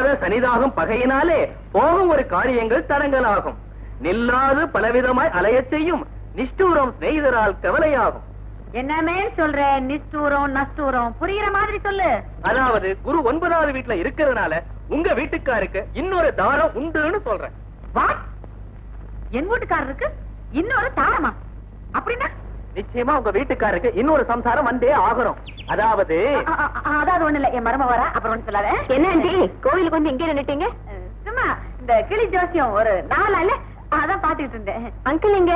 பொல்லாத சனிதாகும் பகையினாலே போகும் ஒரு காரியங்கள் தடங்கலாகும். நில்லாது பலவிதமாய் அலையச் செய்யும் நிஷ்டூரம் சிநேகிதரால் கவலையாகும். என்னமே சொல்ற? நிஷ்டூரம் நஷ்டூரம்? புரியுற மாதிரி சொல்லு. அதாவது குரு ஒன்பதாவது வீட்டுல இருக்கிறதுனால உங்க வீட்டுக்காருக்கு இன்னொரு தாரம் உண்டுன்னு சொல்றேன். என் வீட்டுக்காரருக்கு இன்னொரு தாரமா? அப்படின்னா? நிச்சயமா உங்க வீட்டுக்காருக்கு இன்னொரு சம்சாரம் வந்தே அ- அதாவது ஒண்ணு இல்ல என் மரும வரா அப்புறம் ஒண்ணு சொல்லாத. என்ன ஆண்டி? கோவிலுக்கு வந்து நின்னுட்டீங்க? சும்மா இந்த கிளி ஜோசியம் ஒரு நாளால அதான் பாத்துக்கிட்டு இருந்தேன். அங்கிள் எங்க?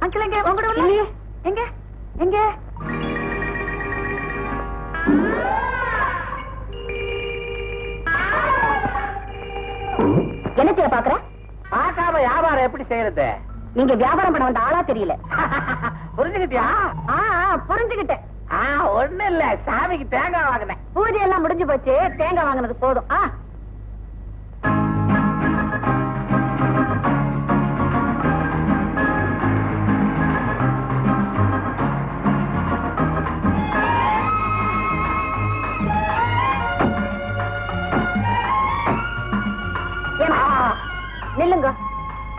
அங்கிள் எங்க? உங்களோட உள்ள? இல்லையே. எங்க? எங்க? என்னத்தைய பாக்குற பார்க்காம வியாபாரம் எப்படி செய்யறது? நீங்க வியாபாரம் பண்ண வந்த ஆளா தெரியல. புரிஞ்சுக்கிட்டியா? புரிஞ்சுகிட்டேன் ஒண்ணு இல்ல. சாமிக்கு தேங்காய் வாங்கினேன். பூஜை எல்லாம் முடிஞ்சு போச்சு. தேங்காய் வாங்கினது போதும். ஆ. நில்லுங்க.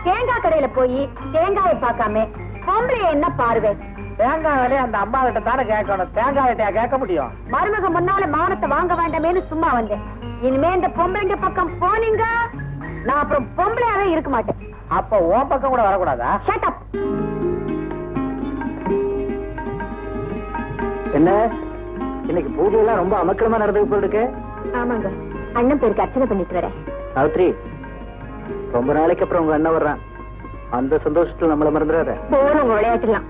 தேங்காய் கடையில போய் தேங்காயை பார்க்காம பொம்பளைய என்ன பார்வை தேங்காய் விலையை அந்த அம்மா கிட்ட தானே கேட்கணும். தேங்காய் கிட்ட கேட்க முடியும்? மருமக முன்னால மானத்தை வாங்க வேண்டாமேன்னு சும்மா வந்தேன். இனிமே இந்த பொம்பளைங்க பக்கம் போனீங்க. நான் அப்புறம் பொம்பளையாவே இருக்க மாட்டேன். அப்ப உன் பக்கம் கூட வரக்கூடாதா? ஷட் அப் என்ன? இன்னைக்கு பூஜை எல்லாம் ரொம்ப அமக்கலமா நடந்தது போல இருக்கு ஆமாங்க. அண்ணன் பேருக்கு அர்ச்சனை பண்ணிட்டு வரேன். சாவித்ரி ரொம்ப நாளைக்கு அப்புறம் உங்க அண்ணன் வர்றான். அந்த சந்தோஷத்துல நம்மள மறந்துடாத. போன விளையாட்டுலாம்.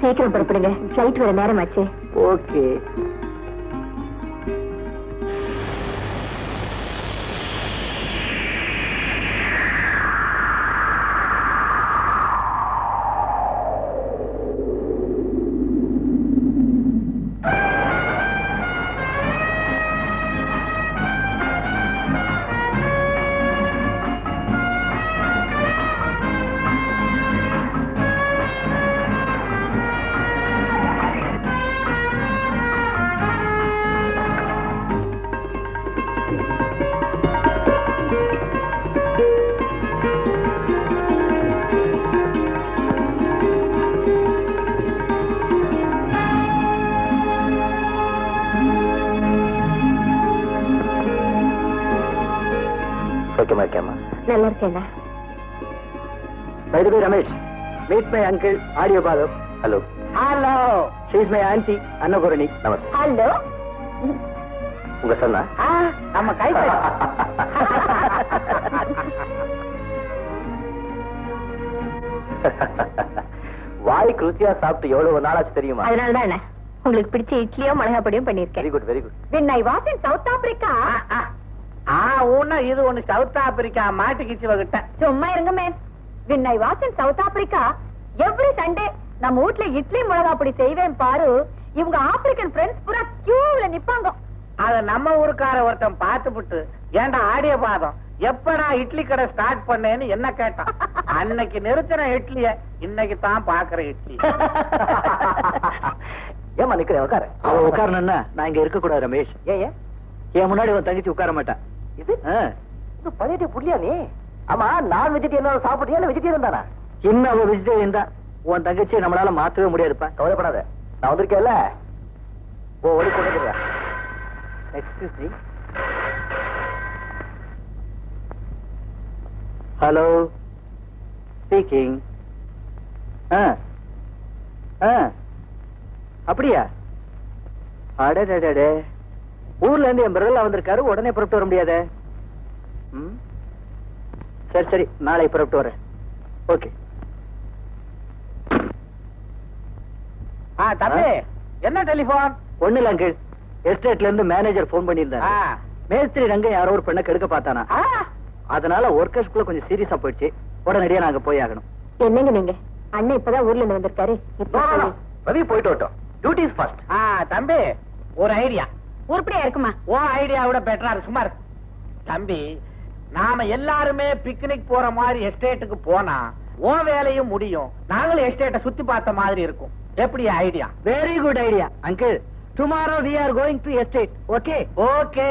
சீக்கிரம் புறப்படுங்க. ஃபிளைட் வர நேரம் ஆச்சு. Okay my uncle, Arya Balav. Hello. Hello. She is my auntie. Namaste. Hello உங்க சொன்னா நம்ம கை வாய் ருச்சியா சாப்பிட்டு எவ்வளவு நாளாச்சு தெரியுமா? அதனால தான் உங்களுக்கு பிடிச்ச இட்லியோ மிளகா பொடியும் பண்ணிருக்கேன் very good very good when i was in south africa. ஆ ஒண்ணு இது ஒண்ணு சவுத் ஆப்பிரிக்கா மாட்டுக்கிச்சு வகிட்ட சும்மா இருங்க ma'am when i was in south africa every sunday நம்ம வீட்ல இட்லி மிளகா பொடி செய்வேன் பாரு. இவங்க ஆப்பிரிக்கன் ஃப்ரெண்ட்ஸ் பூரா கியூல நிப்பாங்க. அத நம்ம ஊருக்கார ஒருத்தன் பார்த்துப்புட்டு ஏன்டா ஆடிய பாதம்? எப்படா இட்லி கடை ஸ்டார்ட் பண்ணேன்னு என்ன கேட்டான்? அன்னைக்கு நிறுத்தின இட்லிய இன்னைக்கு தான் பாக்குற இட்லி. ஏமா நிக்கிற உட்கார அவ உட்காரணும்னா நான் இங்க இருக்க கூடாது ரமேஷ். ஏன் என் முன்னாடி உன் தங்கச்சி உட்கார மாட்டான். இது? இது பழைய புள்ளியா நீ? ஆமா நான் வெஜிடேரியன் சாப்பிடுறியா இல்ல வெஜிடேரியன் தானா? இன்னும் அவ வெஜிடேரியன் தான் உன் தங்கச்சி நம்மளால மாத்தவே முடியாதுப்பா. கவலைப்படாத. நான் வந்திருக்கேன்ல? ஓ ஓடி கொண்டு எக்ஸ்கியூஸ் மீ ஹலோ ஸ்பீக்கிங் ஆ. ஆ. அப்படியா? அடடடடே. ஊர்ல இருந்து என் பிரதர்ல வந்திருக்காரு உடனே புறப்பட்டு வர முடியாதே? சரி சரி நாளை புறப்பட்டு வரேன். ஓகே. தம்பி என்ன டெலிபோன் ஒண்ணு இல்ல அங்கிள். எஸ்டேட்ல இருந்து மேனேஜர் போன் பண்ணியிருந்தாரு. மேஸ்திரி ரங்க யாரோ ஒரு பெண்ணை கெடுக்க பார்த்தானா? அதனால ஒர்க்கர்ஸ்குள்ள கொஞ்சம் சீரியஸா போயிடுச்சு. உடனடியா நாங்க போய் ஆகணும். என்னங்க நீங்க? அண்ணன் இப்பதான் ஊர்ல இருந்து வந்திருக்காரு. ரவி போயிட்டு வரட்டும். டியூட்டிஸ் ஃபர்ஸ்ட் ஆ தம்பி ஒரு ஐடியா உருப்படியா இருக்குமா? ஓ ஐடியாவோட பெட்டரா இருக்கு சுமார் தம்பி நாம எல்லாருமே பிக்னிக் போற மாதிரி எஸ்டேட்டுக்கு போனா உன் வேலையும் முடியும். நாங்களும் எஸ்டேட்டை சுத்தி பார்த்த மாதிரி இருக்கும். எப்படி idea very good idea uncle tomorrow we are going to estate okay okay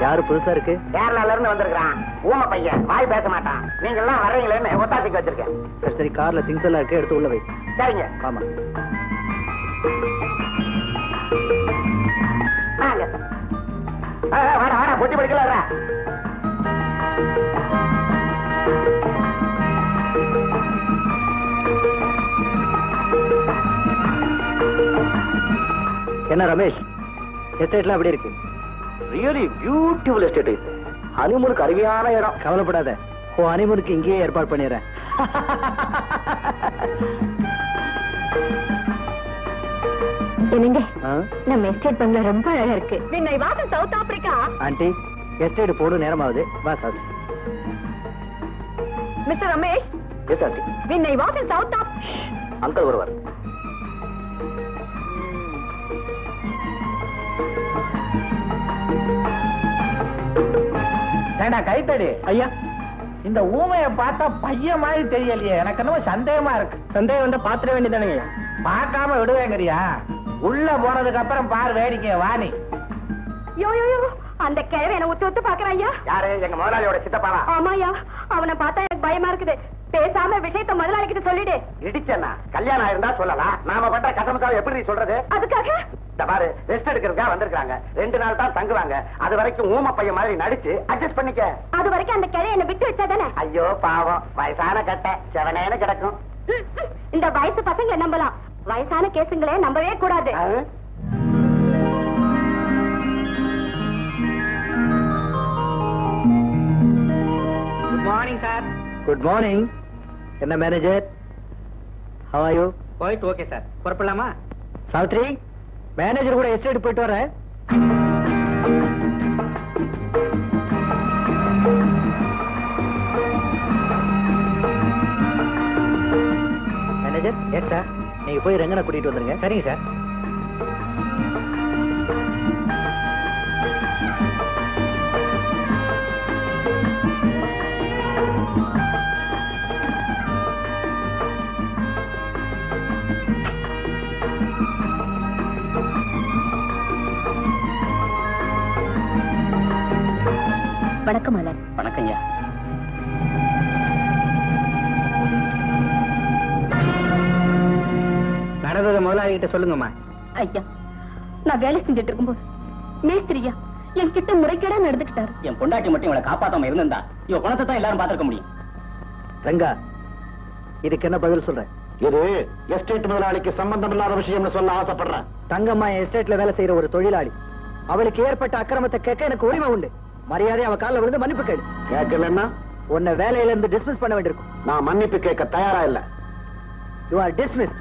யாரு புதுசா இருக்கு? கேரளால இருந்து வந்திருக்கான் ஊம பையன். வாய் பேச மாட்டான். நீங்க எல்லாம் வர்றீங்களேன்னு ஒத்தாசிக்கு வச்சிருக்கேன். சரி சரி கார்ல திங்ஸ் எல்லாம் இருக்கு எடுத்து உள்ள வை. சரிங்க. ஆமா. வாடா வாடா பொட்டி படிக்கல என்ன ரமேஷ்? எஸ்டேட்லாம் எப்படி இருக்கு? ரியலி பியூட்டிஃபுல் எஸ்டேட் இது ஹனிமூனுக்கு அருமையான இடம். கவலைப்படாத. ஓ அனிமனுக்கு இங்கேயே ஏற்பாடு பண்ணிடுறேன். என்னங்க? நம்ம எஸ்டேட் பங்களா ரொம்ப அழகா இருக்கு. விண்ணை வாசன் சவுத் ஆப்பிரிக்கா ஆண்டி எஸ்டேட் போடும் நேரமாகுது. வா sir. Mister Ramesh? Yes aunty விண்ணை வாசன் சவுத் ஆப் அங்கிள் வருவார். ஏண்டா கைத்தடி? ஐயா. இந்த ஊமைய பார்த்தா பையன் மாதிரி தெரியலையே. எனக்கு என்னமோ சந்தேகமா இருக்கு. சந்தேகம் வந்தா பாத்திர வேண்டியதானுங்க பார்க்காம விடுவேங்கறியா? உள்ள போனதுக்கு அப்புறம் பாரு வேடிக்கைய வாணி யோ யோ யோ. அந்த கிழவை என்ன ஒத்து ஒத்து பாக்குறான் ஐயா. யாரு? எங்க முதலாளியோட சித்தப்பாவா? ஆமாயா அவனை பார்த்தா எனக்கு பயமா இருக்குது. பேசாம விஷயத்த முதலாளிகிட்ட சொல்லிடு. இடிச்சனா கல்யாணம் ஆயிருந்தா சொல்லலாம் நாம பண்ற கசமசாவை எப்படி சொல்றது? அதுக்காக? பாரு ரெஸ்ட் எடுக்கிறதுக்கா வந்திருக்காங்க ரெண்டு நாள் தான் தங்குவாங்க. அது வரைக்கும் ஊம பையன் மாதிரி நடிச்சு அட்ஜஸ்ட் பண்ணிக்க. அது வரைக்கும் அந்த கிழவை என்ன விட்டு வச்சா தானே ஐயோ பாவம். வயசான கட்டை. செவனேன்னு கிடக்கும். இந்த வயசு பசங்களை நம்பலாம். வயசான கேசுங்களே நம்பவே கூடாது. மார்னிங் சார் குட் மார்னிங் என்ன மேனேஜர் ஹவ் ஆர் யூ போயிட்டு ஓகே சார் புறப்படலாமா? சாவித்ரி மேனேஜர் கூட எஸ்டேட் போயிட்டு வரேன் மேனேஜர் எஸ் சார் நீங்க போய் ரங்கனை கூட்டிட்டு வந்துருங்க. சரிங்க சார் வணக்கம் மலர் வணக்கம் ஐயா நடந்ததை முதலாளி கிட்ட சொல்லுங்கம்மா. ஐயா நான் வேலை செஞ்சுட்டு இருக்கும்போது மேஸ்திரியா என்கிட்ட முறைகேடா நடந்துக்கிட்டாரு. என் பொண்டாட்டி மட்டும் இவளை காப்பாத்தாம இருந்திருந்தா இவ குணத்தை தான் எல்லாரும் பாத்துக்க முடியும். ரங்கா இதுக்கு என்ன பதில் சொல்றேன் இது எஸ்டேட் முதலாளிக்கு சம்பந்தம் இல்லாத விஷயம்னு சொல்ல ஆசைப்படுறேன். தங்கம்மா எஸ்டேட்ல வேலை செய்யற ஒரு தொழிலாளி. அவளுக்கு ஏற்பட்ட அக்கிரமத்தை கேட்க எனக்கு உரிமை உண்டு. மரியாதை அவ காலில் விழுந்து மன்னிப்பு கேடு கேட்கலன்னா? உன்னை வேலையில இருந்து டிஸ்மிஸ் பண்ண வேண்டியிருக்கும். நான் மன்னிப்பு கேட்க தயாரா இல்ல. யூ ஆர் டிஸ்மிஸ்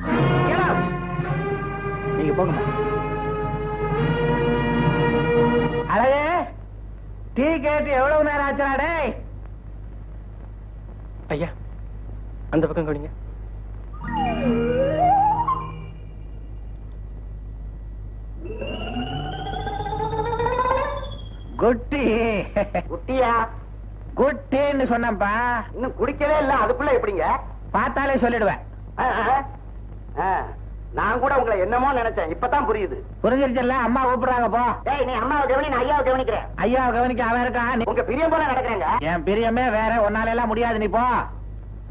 நீங்க போங்கம்மா அழகே டீ கேட்டு எவ்வளவு நேரம் ஆச்சுடா டேய்? ஐயா அந்த பக்கம் கொடுங்க குட்டி. குட்டியா? குட்டின்னு சொன்னப்பா இன்னும் குடிக்கவே இல்ல. அதுக்குள்ள எப்படிங்க? பார்த்தாலே சொல்லிடுவேன். நான் கூட உங்களை என்னமோ நினைச்சேன். இப்பதான் புரியுது. புரிஞ்சிருச்சல்ல? அம்மா கூப்பிடுறாங்க போ. டேய் நீ அம்மாவை கவனி நான் ஐயாவை கவனிக்கிறேன். ஐயா கவனிக்க அவன் இருக்கான் நீ- உங்க பிரியம் போல நடக்கிறேங்க. என் பிரியமே வேற. உன்னால எல்லாம் முடியாது. நீ போ.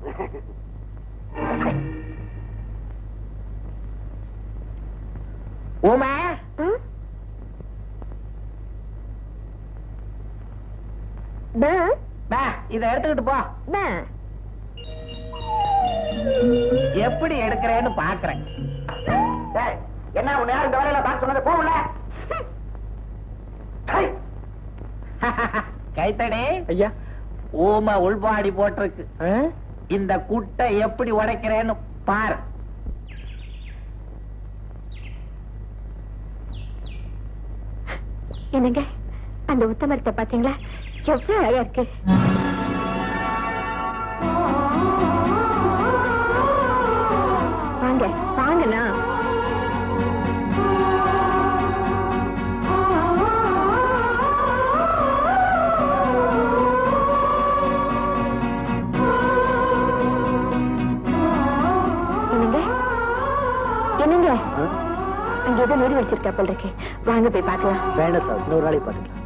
ஊமை? இத எடுத்துக்கிட்டு போ. எப்படி எடுக்கிறேன்னு பாக்குறேன் என்ன உன்னை யாரும் இந்த வேலையில பார்க்க சொன்னது? போகல கைத்தடி ஐயா. ஊமை உள்பாடி போட்டிருக்கு. இந்த குட்டை எப்படி உடைக்கிறேன்னு பாரு. என்னங்க அந்த உத்தமரத்தை பாத்தீங்களா எவ்வளவு அழகா இருக்கு வாங்க வாங்கண்ணா என்னங்க என்னங்க ஏதோ நீர் வச்சிருக்கா போல் இருக்கு வாங்க போய் பார்க்கலாம் வேண்டாம் சார் இன்னொரு நாளைக்கு பார்த்துக்கலாம் ம்ஹும்,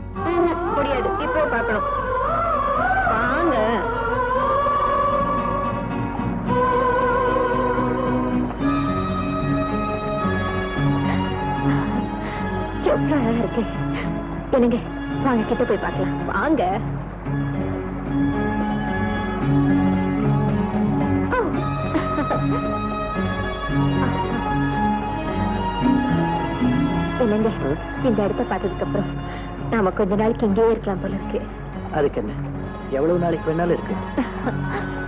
முடியாது. இப்போ பார்க்கணும். வாங்க. எவ்வளவு அழகா இருக்கு. என்னங்க? வாங்க கிட்ட போய் பார்க்கலாம். வாங்க. என்னங்க? இந்த இடத்த பார்த்ததுக்கு அப்புறம் நாம கொஞ்ச நாளைக்கு இங்கேயே இருக்கலாம் போல இருக்கு. அதுக்கு என்ன? எவ்வளவு நாளைக்கு வேணாலும் இருக்கு.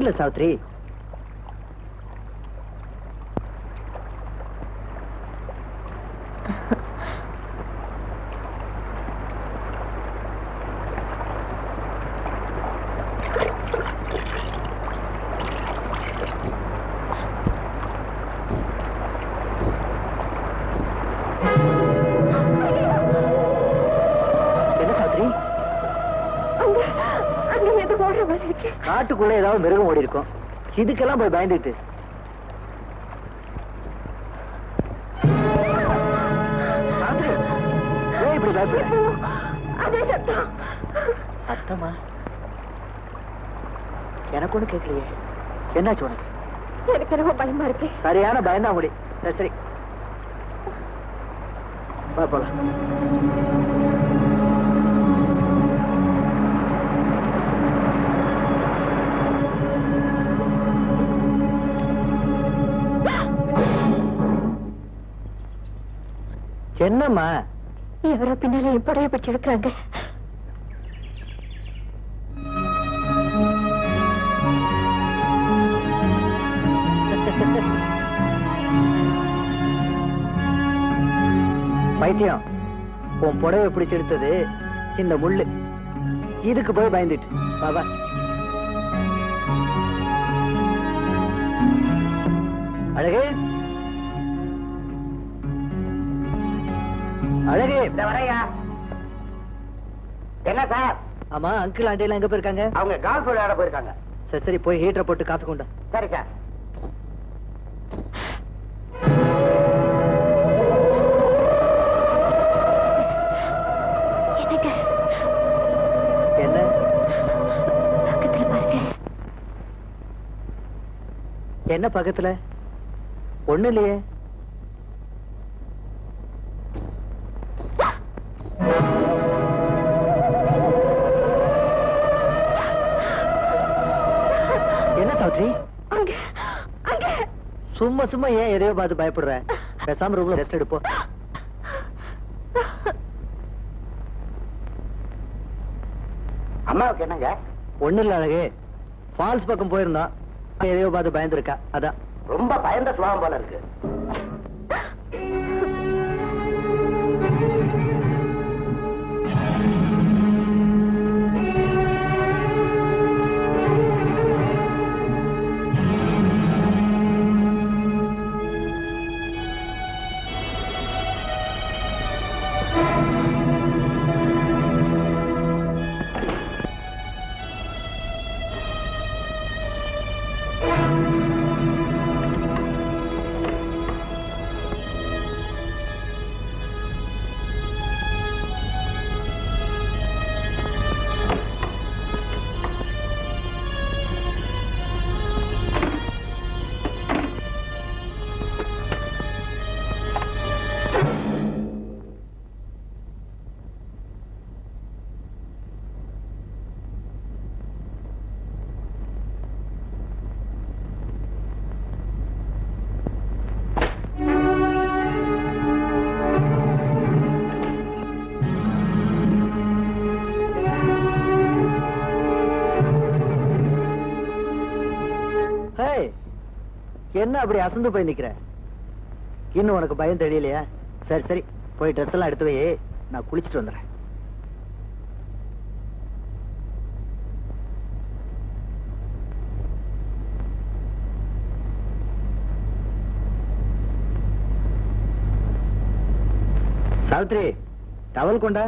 அங்க ஒண்ணு இல்ல சாவித்ரி இதுக்கெல்லாம் போய் பயந்துட்டு. சாவித்ரி, ஏன் இப்படி பயப்படுற? அதே சத்தம். சத்தமா? எனக்கு ஒண்ணு கேட்கலையே. என்னாச்சு உனக்கு? எனக்கு ரொம்ப பயமா இருக்கு. சரியான பயந்தா முடி. சரி போலாம். என்னம்மா? எவரோ பின்னால என் புடைய பிடிச்சு எடுக்கிறாங்க பைத்தியம் உன் புடவை பிடிச்செடுத்தது இந்த முள்ளு. இதுக்கு போய் பயந்துட்டு. வா. அழகே அழகே. இந்த வரையா? என்ன சார்? ஆமா அங்கிள் ஆண்டியெல்லாம் எங்க போயிருக்காங்க? அவங்க கால்ஃப் விளையாட போயிருக்காங்க. சரி சரி போய் ஹீட்டரை போட்டு காஃபி கொண்டா சரி சார். என்ன? பக்கத்துல ஒண்ணு இல்லையே. சும்மா சும்மா ஏன் எதையோ பார்த்து பயப்படுற? பேசாம ரூம்ல ரெஸ்ட் எடுப்போம் அம்மாவுக்கு என்னங்க? ஒண்ணு இல்ல அழகு. ஃபால்ஸ் பக்கம் போயிருந்தோம் எதையோ பார்த்து பயந்துருக்கா. அதான். ரொம்ப பயந்த சுபாவம் போல இருக்கு. என்ன அப்படி அசந்து போய் நிக்கிற? இன்னும் உனக்கு பயம் தெரியலையா? சரி சரி. போய் ட்ரெஸ் எல்லாம் எடுத்து வை. நான் குளிச்சுட்டு வந்துடுறேன். சாவித்ரி டவல் கொண்டா?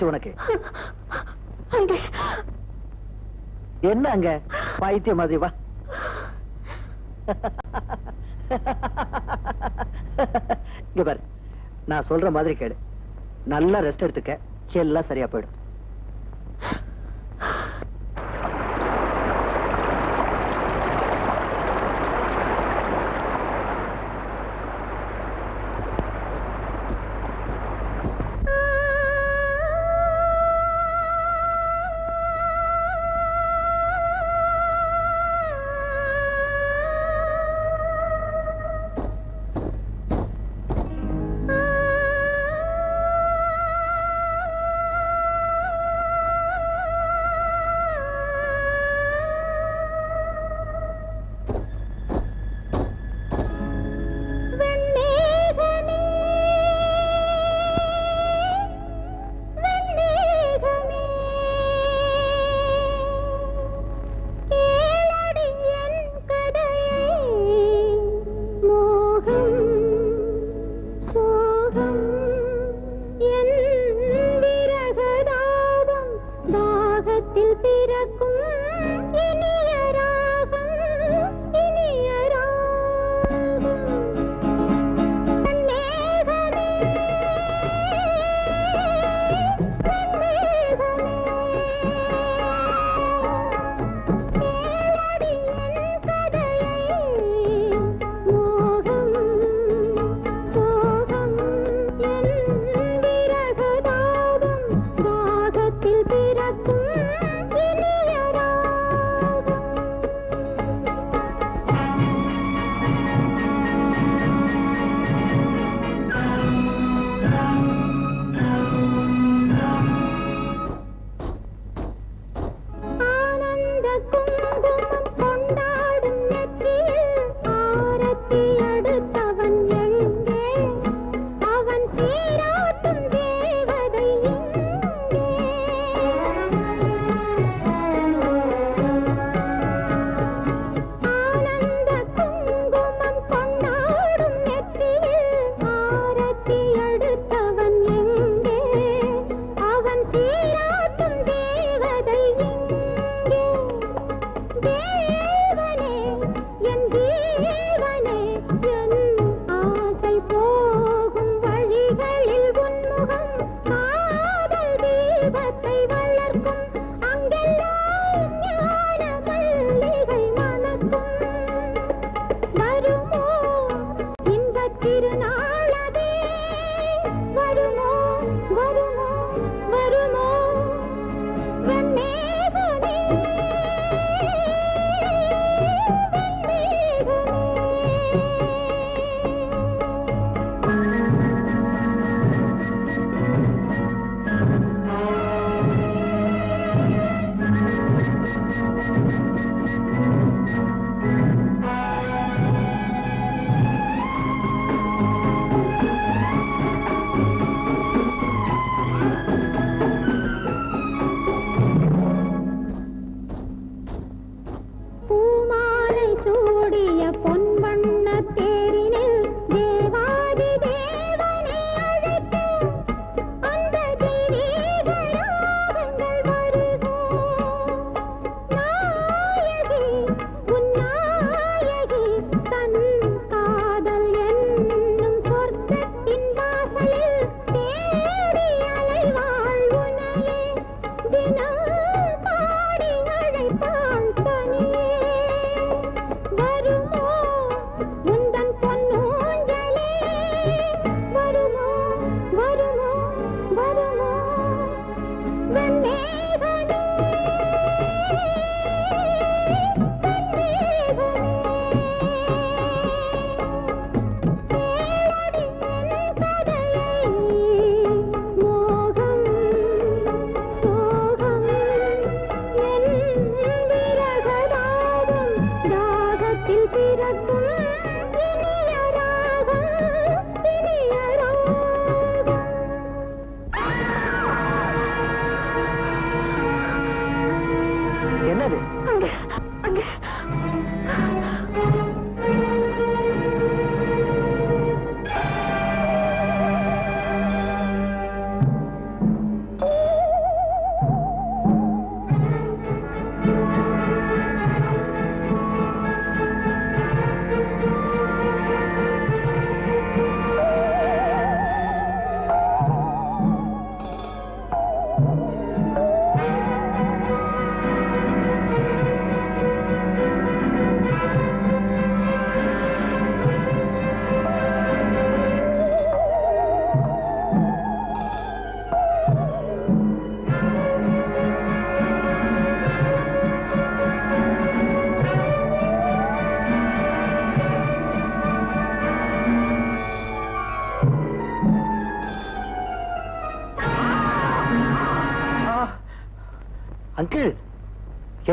என்னாச்சு உனக்கு? அங்கே. என்ன அங்க? பைத்தியம் மாதிரி வா. இங்க பாரு நான் சொல்ற மாதிரி கேடு நல்லா ரெஸ்ட் எடுத்துக்க. எல்லாம் சரியா போயிடும்.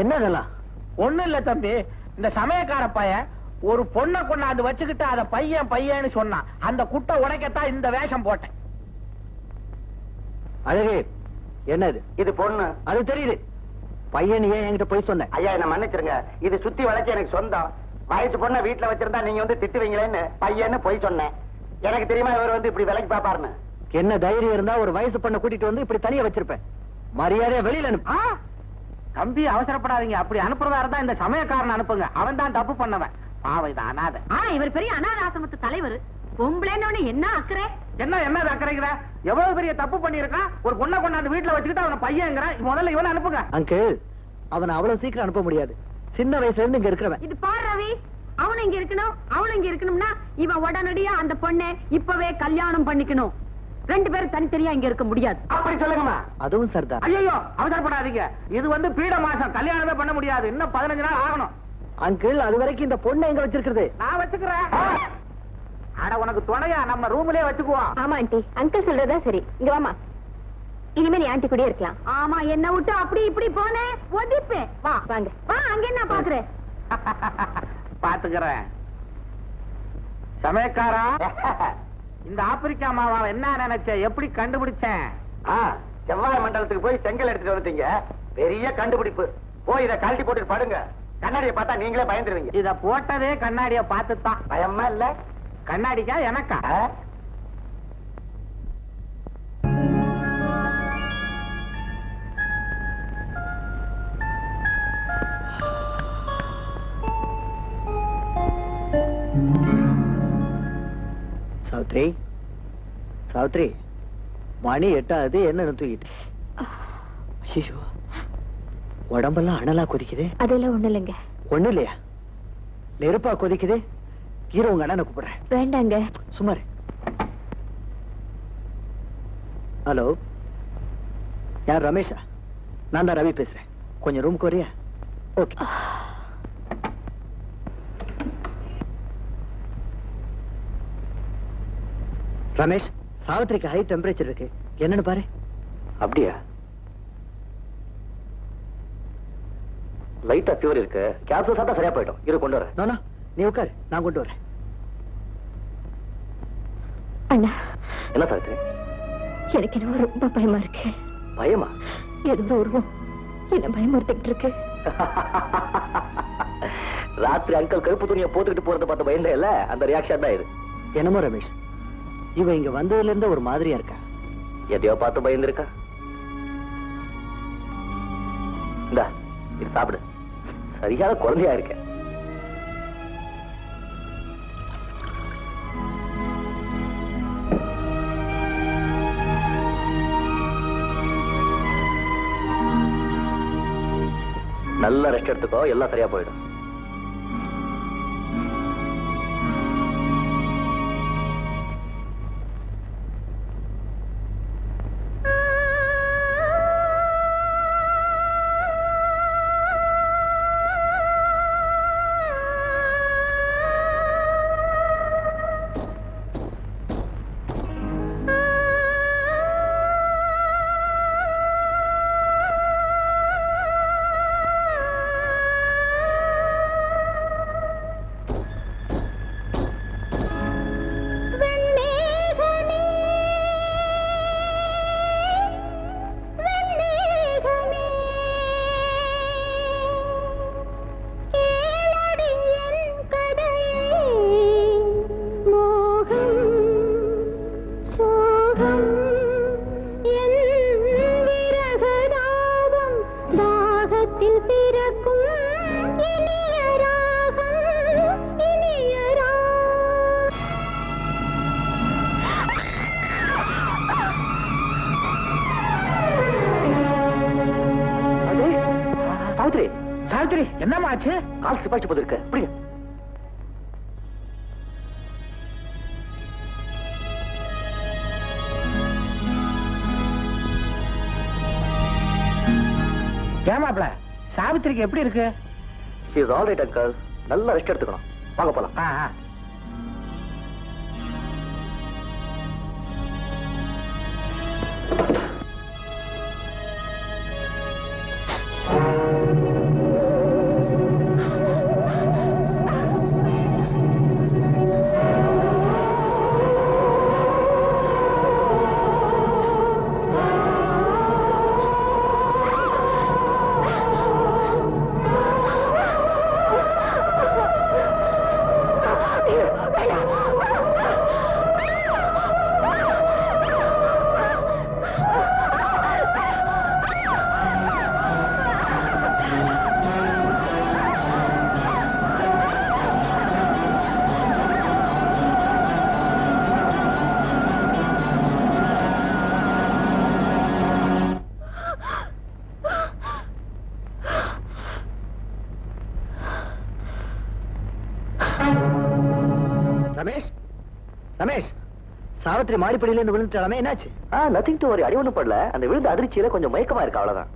என்ன இதெல்லாம் ஒண்ணு இல்ல தம்பி. இந்த சமயக்கார பையன் ஒரு பொண்ணை கொண்டாந்து வச்சுக்கிட்டு அத பையன் பையன்னு சொன்னான். அந்த குட்டை உடைக்கத்தான் இந்த வேஷம் போட்டேன். அழகு என்ன இது இது பொண்ணு. அது தெரியுது. பையன் ஏன் என்கிட்ட போய் சொன்ன? ஐயா என்ன மன்னிச்சிருங்க. இது சுத்தி வளைச்சு எனக்கு சொந்தம். வயசு பொண்ணை வீட்டுல வச்சிருந்தா நீங்க வந்து திட்டுவீங்களேன்னு பையன்னு போய் சொன்னேன். எனக்கு தெரியுமா இவர் வந்து இப்படி விலைக்கு பாப்பாருன்னு என்ன தைரியம் இருந்தா ஒரு வயசு பொண்ணை கூட்டிட்டு வந்து இப்படி தனியா வச்சிருப்பேன். மரியாதையா வெளியில அனுப்பு. ஆ, தம்பி அவசரப்படாதீங்க. அப்படி அனுப்புறதா இருந்தா இந்த சமயக்காரன் அனுப்புங்க. அவன் தான் தப்பு பண்ணவன். பாவம் இது அனாதை. ஆ இவர் பெரிய அனாத ஆசிரமத்து தலைவர். பொம்பளைன்னு என்ன அக்கறை? என்ன என்ன அக்கறைங்கிற? எவ்வளவு பெரிய தப்பு பண்ணிருக்கான் ஒரு பொண்ணை கொண்டாந்து வீட்டுல வச்சுக்கிட்டு அவன பையன்ங்கிற முதல்ல இவனை அனுப்புங்க. அங்கிள் அவனை அவ்வளவு சீக்கிரம் அனுப்ப முடியாது. சின்ன வயசுல இருந்து இங்க இருக்கிறவன். இது பாரு ரவி. அவன் இங்க இருக்கணும். அவன் இங்க இருக்கணும்னா இவன் உடனடியா அந்த பொண்ணை இப்பவே கல்யாணம் பண்ணிக்கணும். ரெண்டு பேரும் தனித்தனியா இங்க இருக்க முடியாது. அப்படி சொல்லுங்கம்மா. அதுவும் சரிதான். ஐயோ அவசரப்படாதீங்க. இது வந்து பீட மாசம். கல்யாணமே பண்ண முடியாது. இன்னும் பதினஞ்சு நாள் ஆகணும். அங்கிள் அது வரைக்கும் இந்த பொண்ணை எங்க வச்சிருக்கிறது? நான் வச்சுக்கிறேன். அட உனக்கு துணையா நம்ம ரூம்லயே வச்சுக்குவோம். ஆமா ஆண்டி. அங்கிள் சொல்றதா சரி. இங்க வாமா இனிமே நீ ஆண்டி கூடயே இருக்கலாம். ஆமா என்ன விட்டு அப்படி இப்படி போனே? ஒதிப்பேன். வா. வாங்க. வா அங்க என்ன பாக்குற பாத்துக்கிறேன். சமயக்காரா? இந்த ஆப்பிரிக்கா மாவா என்ன நினைச்ச? எப்படி கண்டுபிடிச்சேன்? செவ்வாய் மண்டலத்துக்கு போய் செங்கல் எடுத்துட்டு வந்துட்டீங்க. பெரிய கண்டுபிடிப்பு. போய் இதை கழட்டி போட்டுட்டு படுங்க. கண்ணாடியை பார்த்தா நீங்களே பயந்துருவீங்க. இத போட்டதே கண்ணாடிய பார்த்துத்தான். பயமா இல்ல? கண்ணாடிக்கா எனக்கா? சாவித்ரி சாவித்ரி மணி எட்டாவது என்ன தூக்கிட்டு. ஐயோ உடம்பெல்லாம் அனலா கொதிக்குது. அதெல்லாம் ஒண்ணு இல்லைங்க. ஒண்ணு இல்லையா? நெருப்பா கொதிக்குது. ஹீரோ உங்க அண்ணனை கூப்பிடுறேன். வேண்டாங்க. சுமார் ஹலோ யார் ரமேஷா? நான் தான் ரவி பேசுறேன். கொஞ்சம் ரூமுக்கு வரியா? ஓகே. ரமேஷ் சாவித்திரிக்கு ஹை டெம்பரேச்சர் இருக்கு. என்னன்னு பாரு. அப்படியா? லைட்டா ஃபீவர் இருக்கு. கேப்சூல் சாப்பிட்டா சரியா போயிடும். இரு கொண்டு வரேன். நோனா? நீ உட்காரு. நான் கொண்டு வரேன். அண்ணா. என்ன சாவித்ரி எனக்கு என்னவோ ரொம்ப பயமா இருக்கு. பயமா? ஏதோ ஒரு உருவம். என்ன பயமுறுத்திட்டு இருக்கு. ராத்திரி அங்கிள் கருப்பு துணியை போட்டுக்கிட்டு போறத பார்த்து பயந்தே இல்ல அந்த ரியாக்ஷன் தான் இது. என்னமோ ரமேஷ். இவ இங்க வந்ததுல இருந்த ஒரு மாதிரியா இருக்கா? எதையோ பார்த்து பயந்துருக்கா? இந்த இது சாப்பிடு. சரியான குழந்தையா இருக்க. நல்லா ரெஸ்ட் எடுத்துக்கோ எல்லாம் சரியா போயிடும். சாவித்திரிக்கு எப்படி இருக்கு? இஸ் ஆல் ரைட் அங்கிள் நல்லா ரெஸ்ட் எடுத்துக்கணும். வாங்க போலாம். ராத்திரி மாடிப்படியில இருந்து விழுந்துட்டாலுமே என்னாச்சு? ஆ நத்திங் டு வரி அடி ஒன்றும் படல. அந்த விழுந்த அதிர்ச்சியில கொஞ்சம் மயக்கமா இருக்கு அவ்வளவுதான்.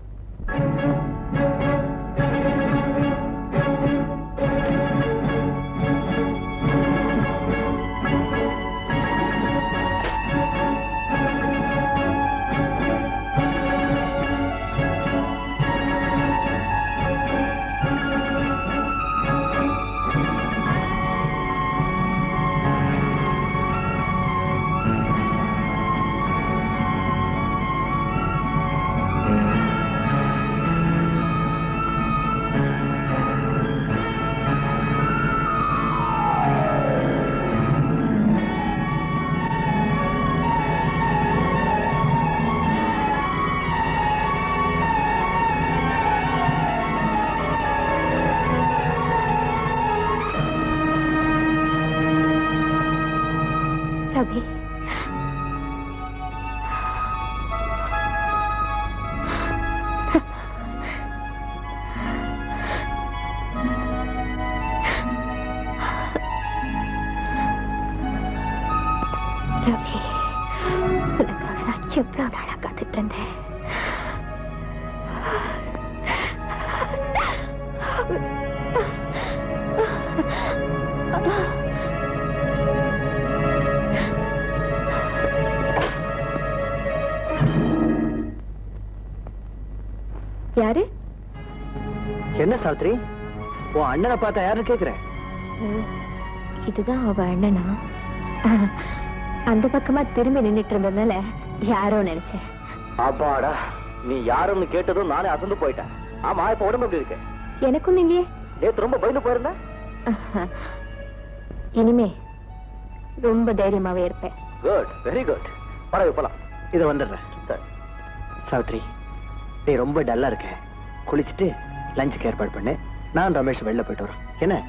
சாவித்ரி உன் அண்ணனை பார்த்தா யாருன்னு கேக்குறேன். இதுதான் அவ அண்ணனா? அந்த பக்கமா திரும்பி நின்னுட்டு இருந்ததுனால யாரோ நினைச்சேன். அப்பாடா நீ யாருன்னு கேட்டதும் நானே அசந்து போயிட்டேன். ஆமா இப்ப உடம்பு எப்படி இருக்கு? எனக்கும் இல்லையே. நேத்து ரொம்ப பயந்து போயிருந்த? இனிமே ரொம்ப தைரியமாவே இருப்பேன். குட் வெரி குட் பரவாயில்ல போலாம். இதை வந்துடுறேன். சார். சாவித்ரி நீ ரொம்ப டல்லா இருக்க. குளிச்சுட்டு லஞ்சுக்கு ஏற்பாடு பண்ணு. நான் ரமேஷ் வெளில போயிட்டு வரோம் என்ன?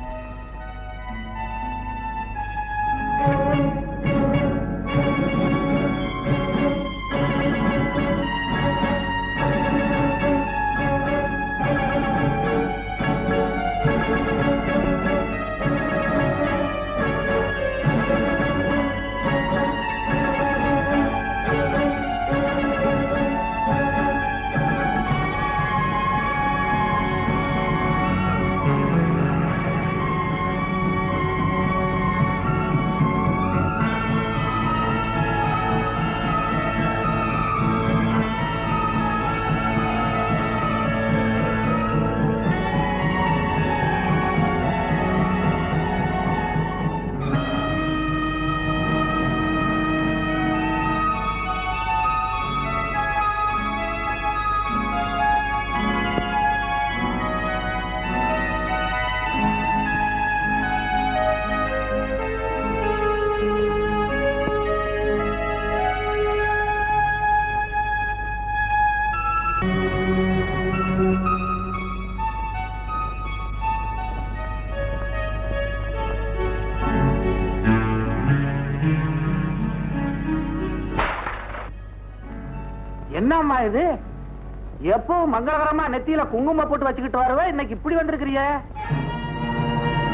என்னம்மா இது எப்போ மங்களகரமா நெத்தியில குங்குமம் போட்டு வச்சுக்கிட்டு வரவே இன்னைக்கு இப்படி வந்திருக்கிறிய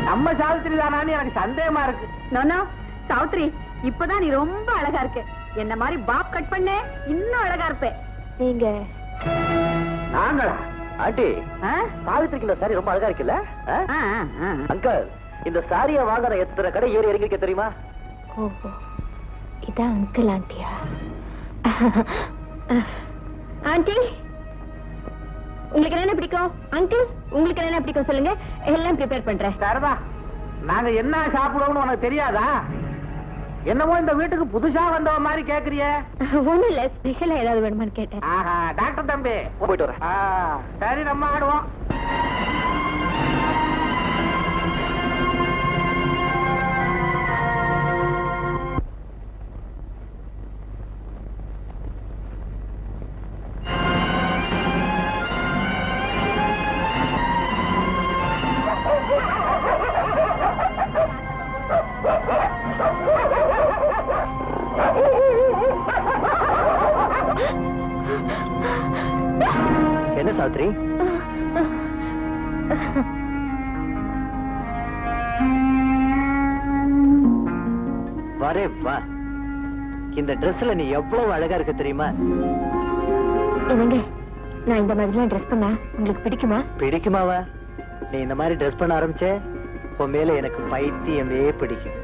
நம்ம சாவித்திரி தானான்னு எனக்கு சந்தேகமா இருக்கு. நோனோ சாவித்ரி இப்பதான் நீ ரொம்ப அழகா இருக்க. என்ன மாதிரி பாப் கட் பண்ண இன்னும் அழகா இருப்ப. நீங்க நாங்களா? ஆண்டி சாவித்திரிக்கு இந்த சாரி ரொம்ப அழகா இருக்குல்ல? அங்கிள் இந்த சாரிய வாங்குற எத்தனை கடை ஏறி இறங்கிருக்க தெரியுமா? ஓஹோ இதான் அங்கிள் ஆண்டியா. ஆண்டி உங்களுக்கு என்ன பிடிக்கும்? அங்கிள் உங்களுக்கு என்ன பிடிக்கும் சொல்லுங்க. எல்லாம் ப்ரிப்பேர் பண்றேன். சரிதா நாங்க என்ன சாப்பிடுவோம்னு உனக்கு தெரியாதா? என்னமோ இந்த வீட்டுக்கு புதுசா வந்தவ மாதிரி கேக்குறிய. ஒண்ணும் இல்ல ஸ்பெஷலா ஏதாவது வேணுமான்னு கேட்டேன். ஆஹா டாக்டர் தம்பி. போயிட்டு வரேன். சரி நம்ம ஆடுவோம். இந்த Dressல நீ எவ்வளவு அழகா இருக்க தெரியுமா? என்னங்க? நான் இந்த மாதிரிலாம் ட்ரெஸ் பண்ணா உங்களுக்கு பிடிக்குமா? பிடிக்குமாவா? நீ இந்த மாதிரி ட்ரெஸ் பண்ண ஆரம்பிச்ச உன் மேல எனக்கு பைத்தியமே பிடிக்கும்.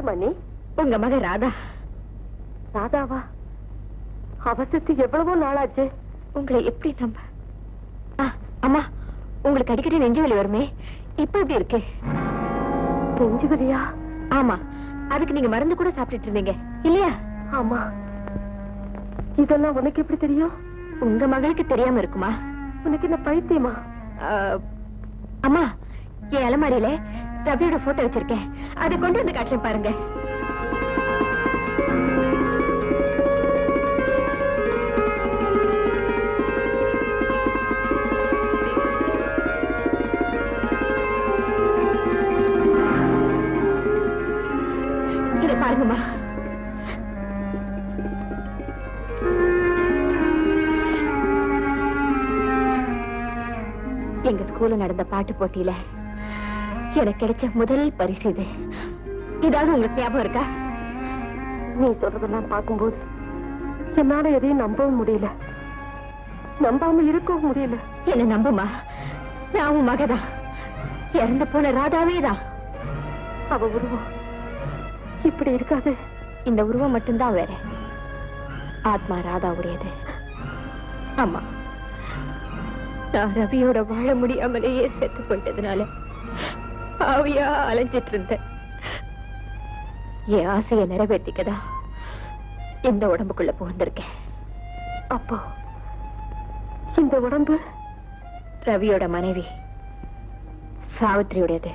யார் மணி உங்க மக ராதா. ராதாவா? அவசத்து எவ்வளவோ நாளாச்சு. உங்களை எப்படி நம்ப? அம்மா உங்களுக்கு அடிக்கடி நெஞ்சு வலி வருமே. இப்ப எப்படி இருக்கு? நெஞ்சு வலியா? ஆமா அதுக்கு நீங்க மருந்து கூட சாப்பிட்டுட்டு இருந்தீங்க. இல்லையா? ஆமா. இதெல்லாம் உனக்கு எப்படி தெரியும்? உங்க மகளுக்கு தெரியாம இருக்குமா? உனக்கு என்ன பைத்தியமா? அம்மா என் அலமாரியில ரவியோட போட்டோ வச்சிருக்கேன். அதை கொண்டு வந்து காட்டுறேன் பாருங்க. இத பாருங்கம்மா. எங்க ஸ்கூல்ல நடந்த பாட்டு போட்டியில எனக்கு கிடைச்ச முதல் பரிசு இது. இதாவது உங்களுக்கு ஞாபகம் இருக்கா? நீ சொல்றதெல்லாம் பார்க்கும்போது என்னால எதையும் நம்பவும் முடியல. நம்பாம இருக்கவும் முடியல. என்ன நம்புமா? நான் உன் மகதான் இறந்து போன ராதாவே தான். அவ உருவம் இப்படி இருக்காது. இந்த உருவம் மட்டும்தான் வேற. ஆத்மா ராதா உடையது ஆமா. நான் ரவியோட வாழ முடியாமலேயே செத்து போயிட்டதுனால ஆவியா அலைஞ்சிட்டு இருந்தேன் என் ஆசையை நிறைவேற்றிக்கதா இந்த உடம்புக்குள்ள புகுந்திருக்கேன். அப்போ இந்த உடம்பு ரவியோட மனைவி சாவித்திரியுடையது.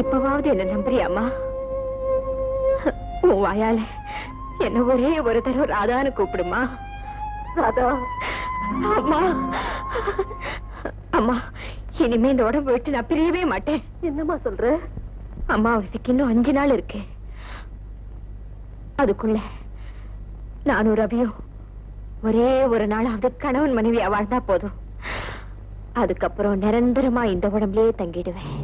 இப்பவாவது என்ன நம்புறியாமா உன் வாயால என்ன ஒரே ஒரு தடவை ராதான்னு கூப்பிடுமா? ராதா அம்மா. அம்மா இனிமே இந்த உடம்பு விட்டு நான் பிரியவே மாட்டேன். என்னம்மா சொல்ற? அம்மாவாசைக்கு இன்னும் அஞ்சு நாள் இருக்கு. அதுக்குள்ள நானும் ரவியும் ஒரே ஒரு நாளாவது கணவன் மனைவியா வாழ்ந்தா போதும். அதுக்கப்புறம் நிரந்தரமா இந்த உடம்புலயே தங்கிடுவேன்.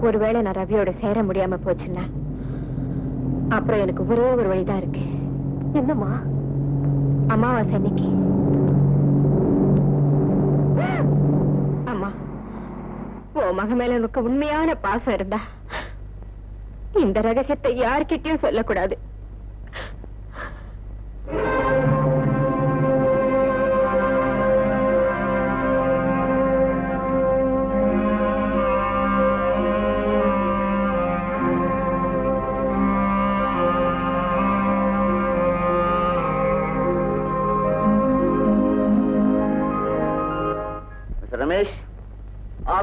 ஒருவேளை நான் ரவியோட சேர முடியாம போச்சுன்னா அப்புறம் எனக்கு ஒரே ஒரு வழிதான் இருக்கு. என்னம்மா? அமாவாசை அன்னைக்கு. உன் மக மேல உனக்கு உண்மையான பாசம் இருந்தா இந்த ரகசியத்தை யார்கிட்டயும் சொல்லக்கூடாது.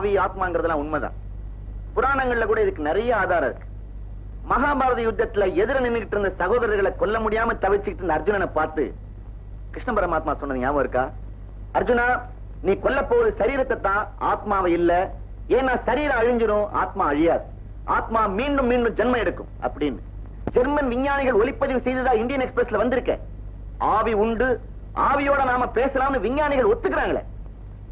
ஆவி ஆத்மாங்கிறதுலாம் உண்மைதான். புராணங்கள்ல கூட இதுக்கு நிறைய ஆதாரம் இருக்கு. மகாபாரத யுத்தத்துல எதிர நின்றுட்டு இருந்த சகோதரர்களை கொல்ல முடியாம தவிச்சுக்கிட்டு இருந்த அர்ஜுனனை பார்த்து கிருஷ்ண பரமாத்மா சொன்னது ஞாபகம் இருக்கா? அர்ஜுனா நீ கொல்ல போவது சரீரத்தை தான் ஆத்மாவை இல்ல. ஏன்னா சரீரம் அழிஞ்சிரும் ஆத்மா அழியாது. ஆத்மா மீண்டும் மீண்டும் ஜென்மம் எடுக்கும் அப்படின்னு. ஜெர்மன் விஞ்ஞானிகள் ஒளிப்பதிவு செய்ததா இந்தியன் எக்ஸ்பிரஸ்ல வந்திருக்க? ஆவி உண்டு ஆவியோட நாம பேசலாம்னு விஞ்ஞானிகள் ஒத்துக்கிறாங்களே.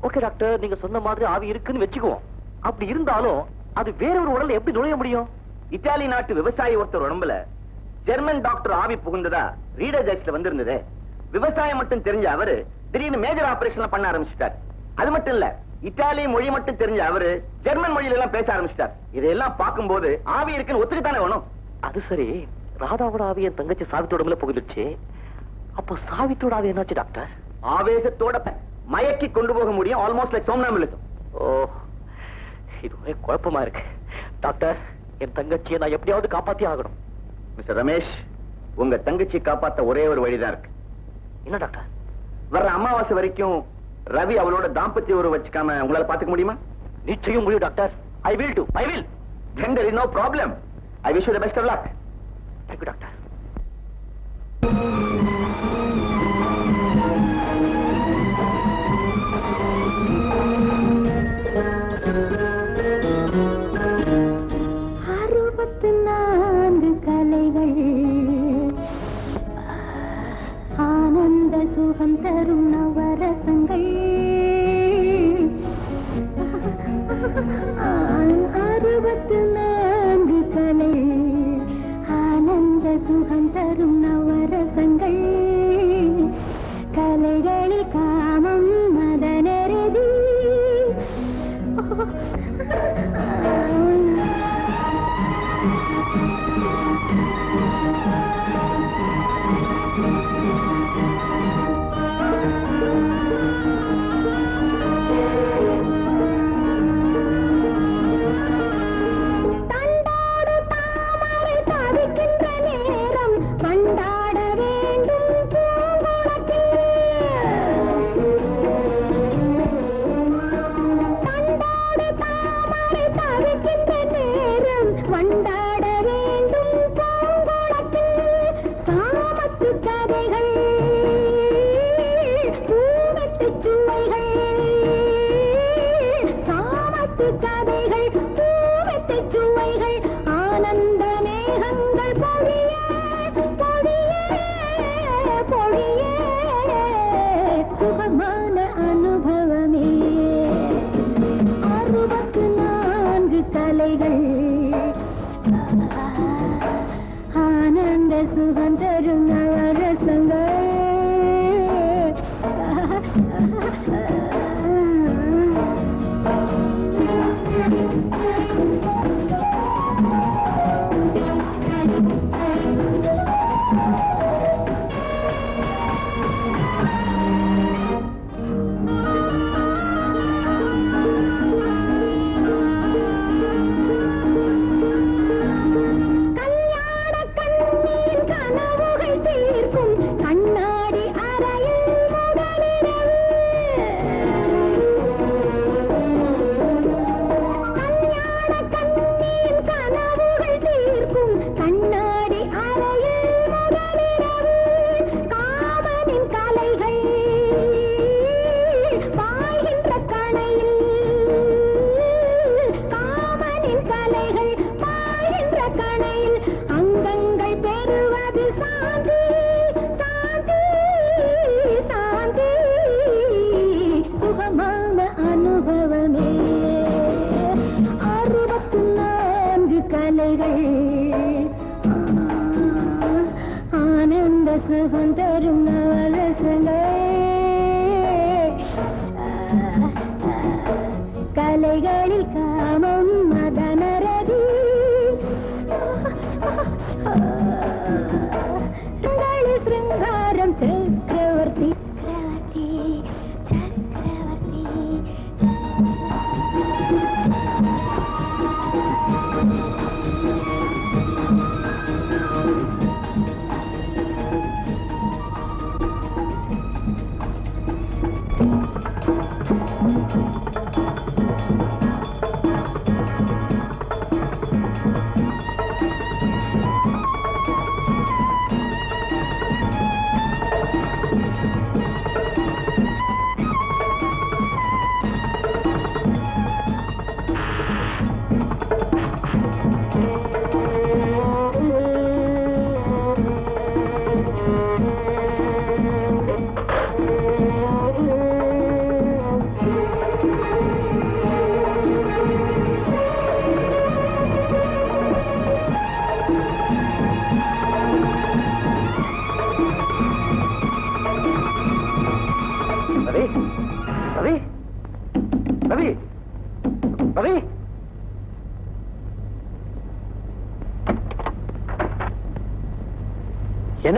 ஓகே டாக்டர் நீங்க சொன்ன மாதிரி ஆவி இருக்குன்னு வச்சுக்குவோம். அப்படி இருந்தாலும் அது வேற ஒரு உடல்ல எப்படி நுழைய முடியும்? இத்தாலி நாட்டு விவசாயி ஒருத்தர் உடம்புல ஜெர்மன் டாக்டர் ஆவி புகுந்ததா ரீடர் டைஸ்ட்ல வந்திருந்தது. விவசாயம் மட்டும் தெரிஞ்ச அவரு திடீர்னு மேஜர் ஆபரேஷன் பண்ண ஆரம்பிச்சிட்டார். அது மட்டும் இல்ல இத்தாலி மொழி மட்டும் தெரிஞ்ச அவரு ஜெர்மன் மொழியில எல்லாம் பேச ஆரம்பிச்சிட்டார். இதையெல்லாம் பார்க்கும்போது ஆவி இருக்குன்னு ஒத்துக்கிட்டானே வேணும்? அது சரி ராதாவோட ஆவி என் தங்கச்சி சாவித்தோட உடம்புல புகுந்துருச்சு அப்போ சாவித்தோட ஆவி என்னாச்சு டாக்டர் ஆவேசத்தோட மயக்கி கொண்டு போக முடியும். ஆல்மோஸ்ட் லைக் சோம்னாமிலிசம் ஓ இது ஒரே குழப்பமா இருக்கு. டாக்டர் என் தங்கச்சியை நான் எப்படியாவது காப்பாத்தி ஆகணும். மிஸ்டர் ரமேஷ் உங்க தங்கச்சி காப்பாத்த ஒரே ஒரு வழிதான் இருக்கு. என்ன டாக்டர்? வர்ற அமாவாசை வரைக்கும் ரவி அவளோட தாம்பத்திய உறவு வச்சுக்காம உங்களால பாத்துக்க முடியுமா? நிச்சயம் முடியும் doctor. I will do I will Then there is no problem. I wish you the best of luck. Doctor. அறுபத்து சுகம் தரும் நவரசங்கள். அறுபத்து நான்கு கலை ஆனந்த சுகம் தரும்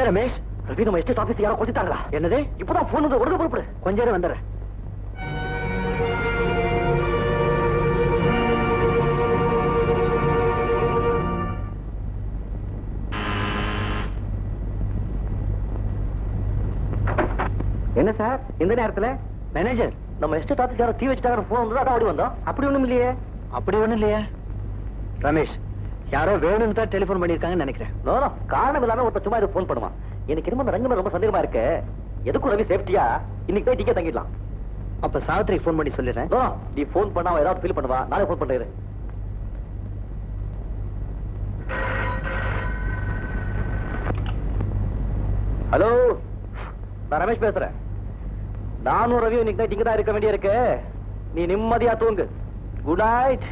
என்ன ரமேஷ் ரவி நம்ம எஸ்டேட் ஆபீஸ் யாரோ கொடுத்துட்டாங்களா? என்னது? இப்பதான் போன் வந்து உடனே புறப்படு. கொஞ்ச நேரம் வந்துடுறேன். என்ன சார் இந்த நேரத்துல? மேனேஜர் நம்ம எஸ்டேட் ஆபீஸ் யாரோ தீ வச்சுட்டாங்க போன் வந்து அதான் ஓடி வந்தோம். அப்படி ஒண்ணும் இல்லையே. அப்படி ஒண்ணும் இல்லையே. ரமேஷ் யாரோ வேணும்னு தான் டெலிபோன் பண்ணிருக்காங்கன்னு நினைக்கிறேன். காரணம் இல்லாம ஒருத்தர் சும்மா இது போன் பண்ணுவான். எனக்கு என்னமோ ரங்கமே ரொம்ப சந்தேகமா இருக்கு. எதுக்கும் ரவி சேஃப்டியா? இன்னைக்கு போய் டிக்கெட் தங்கிடலாம் அப்ப சாவித்திரி ஃபோன் பண்ணி சொல்லிடுறேன். நோ ஃபோன் பண்ணா ஏதாவது ஃபீல் பண்ணுவா. நாளை ஃபோன் பண்றேன் ஹலோ நான் ரமேஷ் பேசுறேன். நானும் ரவி இன்னைக்கு நைட் இங்க தான் இருக்க வேண்டிய இருக்கு. நீ நிம்மதியா தூங்கு. குட் நைட்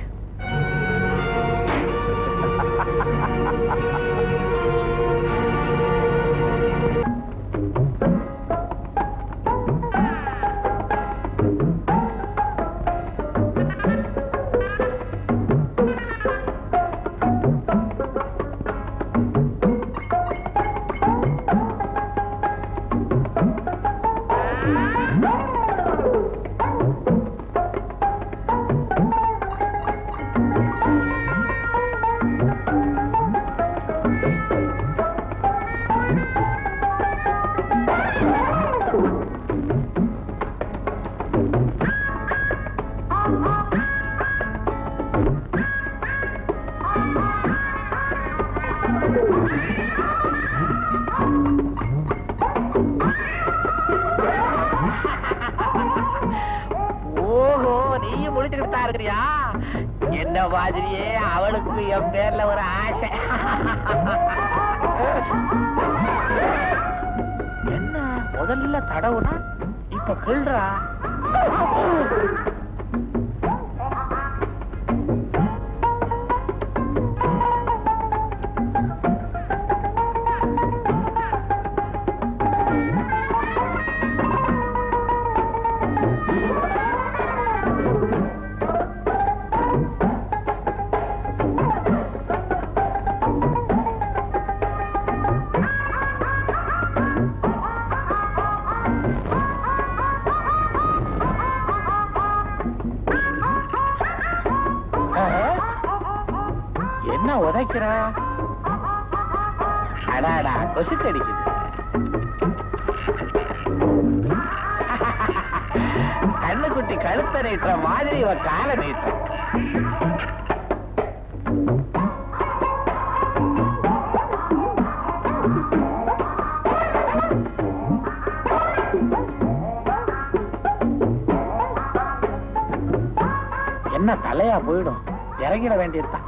நீயும் இருக்கிறியா? என்ன மாதிரியே அவளுக்கு என் பேர்ல ஒரு ஆசை. என்ன? முதல்ல தடவுனா இப்ப கிள்றா இறங்கிட வேண்டியதுதான்.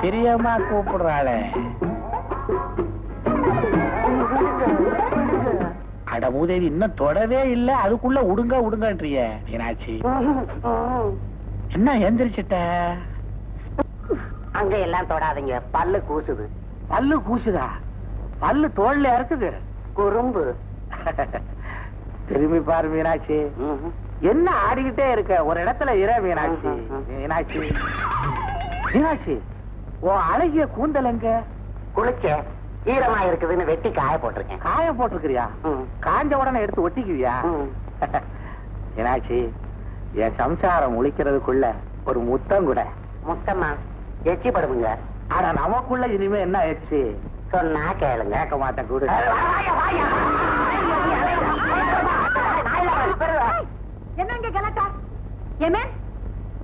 தெரியாம கூப்பிடுறாளே. அட மூதேவி இன்னும் தொடவே இல்ல. அதுக்குள்ள உடுங்க உடுங்கன்றிய மீனாட்சி. என்ன எந்திரிச்சிட்ட? அங்க எல்லாம் தொடாதீங்க. பல்லு கூசுது. பல்லு கூசுதா? பல்லு தோல்ல இருக்குது குறும்பு. திரும்பி பாரு மீனாட்சி. என்ன ஆடிக்கிட்டே இருக்க? ஒரு இடத்துல இர மீனாட்சி. மீனாட்சி. மீனாட்சி உன் அழகிய கூந்தல் எங்க குளிச்ச ஈரமா இருக்குதுன்னு வெட்டி காய போட்டிருக்கேன் காய போட்டிருக்கிறியா. காஞ்ச உடனே எடுத்து ஒட்டிக்குவியா. மீனாட்சி என் சம்சாரம் முழிக்கிறதுக்குள்ள ஒரு முத்தம் கூட முத்தம்மா எச்சி படுமுங்க ஆனா நமக்குள்ள இனிமே என்ன ஆயிடுச்சு சொன்னா கேளுங்க கேட்க மாட்டேன் கூடு என்னங்க கலட்டா ஏமே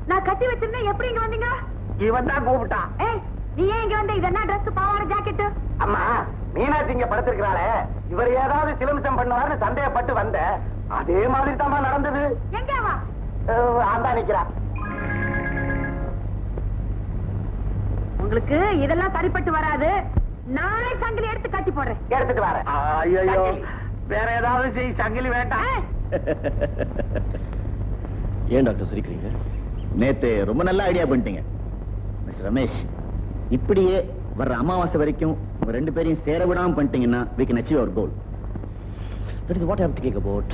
நான் கட்டி வச்சிருந்தேன் எப்படி இங்க வந்தீங்க இவன் தான் கூப்பிட்டான். ஏய் நீ ஏன் இங்க வந்த இது என்ன ட்ரெஸ் பாவாடை ஜாக்கெட் அம்மா மீனாட்சி இங்க படுத்திருக்கிறாளே. இவர் ஏதாவது சிலமிசம் பண்ணுவார்னு சந்தேகப்பட்டு வந்த. அதே மாதிரி தான் நடந்தது. எங்க வா அஹ், அந்தா நிக்கிறா. உங்களுக்கு இதெல்லாம் சரிப்பட்டு வராது. நானே சங்கிலி எடுத்து கட்டி போடுறேன். எடுத்துட்டு வரேன். ஐயோ வேற ஏதாவது செய் சங்கிலி வேண்டாம். ஏன் டாக்டர் சிரிக்கிறீங்க? நேத்து ரொம்ப நல்ல ஐடியா பண்ணிட்டீங்க. ரமேஷ் இப்படியே வர்ற அமாவாசை வரைக்கும் உங்க ரெண்டு பேரையும் சேர விடாம பண்ணிட்டீங்கன்னா that is what i have to think about.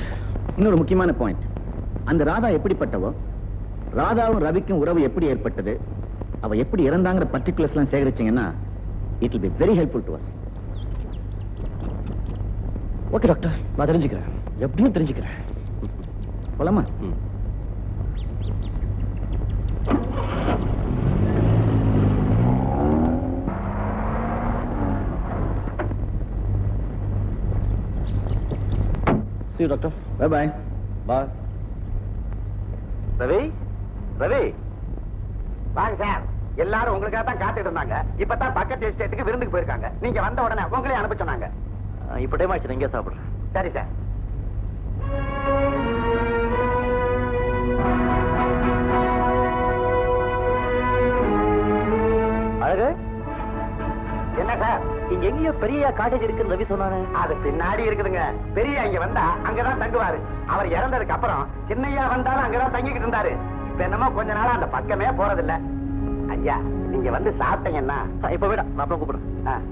இன்னொரு முக்கியமான பாயிண்ட் அந்த ராதா எப்படிப்பட்டவோ ராதாவும் ரவிக்கும் உறவு எப்படி ஏற்பட்டது அவ எப்படி இறந்தாங்கிற பர்டிகுலர்ஸ் எல்லாம் சேகரிச்சீங்கன்னா it will be very helpful to us. Okay doctor நான் தெரிஞ்சுக்கிறேன். எப்படியும் தெரிஞ்சுக்கிறேன். போலாமா? See you, doctor. Bye bye. Ravi? Ravi? வாங்க சார். எல்லாரும் உங்களுக்காக தான் காத்துட்டு இருந்தாங்க. இப்பதான் பக்கத்து எஸ்டேட்டுக்கு விருந்துக்கு போயிருக்காங்க. நீங்க வந்த உடனே உங்களையும் அனுப்ப சொன்னாங்க. இப்ப டைம் ஆச்சு இங்கே சாப்பிடுறேன். சரி சார். பெரிய காட்டேஜ் இருக்குன்னு ரவி சொன்னானே அது பின்னாடி இருக்குதுங்க. பெரிய இங்க வந்தா அங்கதான் தங்குவாரு. அவர் இறந்ததுக்கு அப்புறம் சின்னையா வந்தாலும் அங்கதான் தங்கிக்கிட்டு இருந்தாரு. இப்ப என்னமோ கொஞ்ச நாளா அந்த பக்கமே போறதில்ல. ஐயா நீங்க வந்து சாப்பிட்டீங்கன்னா இப்ப விட நான் அப்புறம் கூப்பிடுறேன்.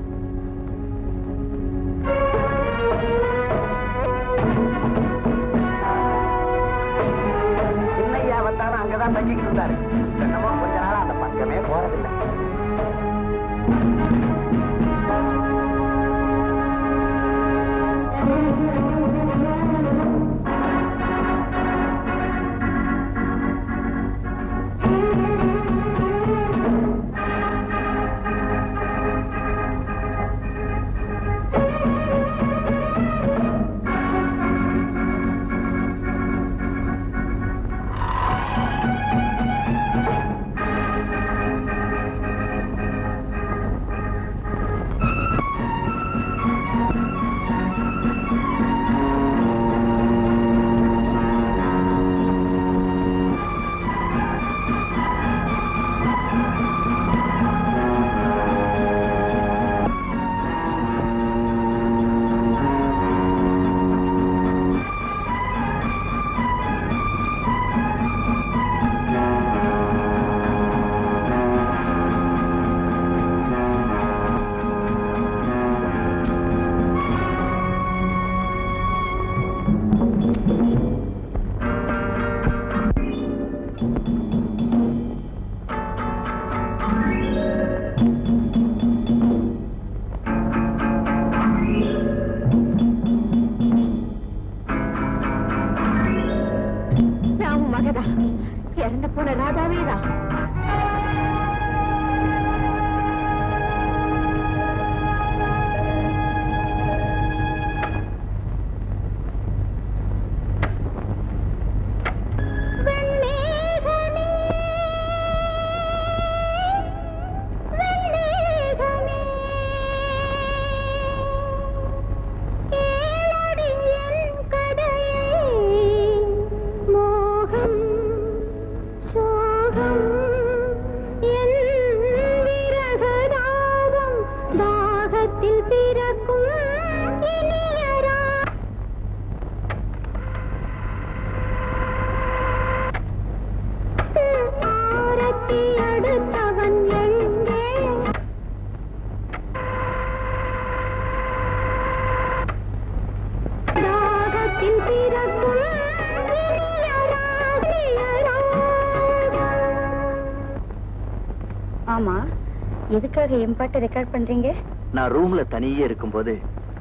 எதுக்காக என் பாட்டை ரெக்கார்ட் பண்றீங்க? நான் ரூம்ல தனியே இருக்கும்போது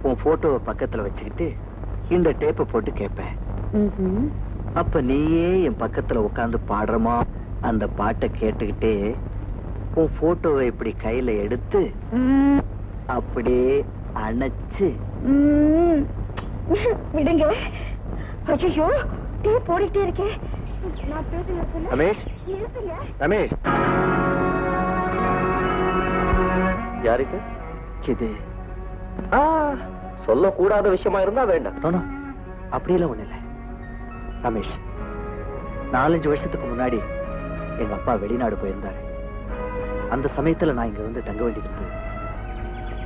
உன் போட்டோவை பக்கத்துல வச்சுக்கிட்டு இந்த டேப்பை போட்டு கேட்பேன். அப்ப நீயே என் பக்கத்துல உட்கார்ந்து பாடுறமா அந்த பாட்டை கேட்டுக்கிட்டே உன் போட்டோவை இப்படி கையில எடுத்து அப்படியே அணைச்சு. விடுங்க. ஐயோ டீ போடிட்டே இருக்கேன். ரமேஷ். ரமேஷ். யாருக்கு? இது சொல்லக்கூடாத விஷயமா இருந்தா வேண்டாம். அப்படியெல்லாம் ஒண்ணு இல்ல. ரமேஷ் நாலஞ்சு வருஷத்துக்கு முன்னாடி எங்க அப்பா வெளிநாடு போயிருந்தாரு. அந்த சமயத்துல நான் இங்க வந்து தங்க வேண்டியது இருந்தது.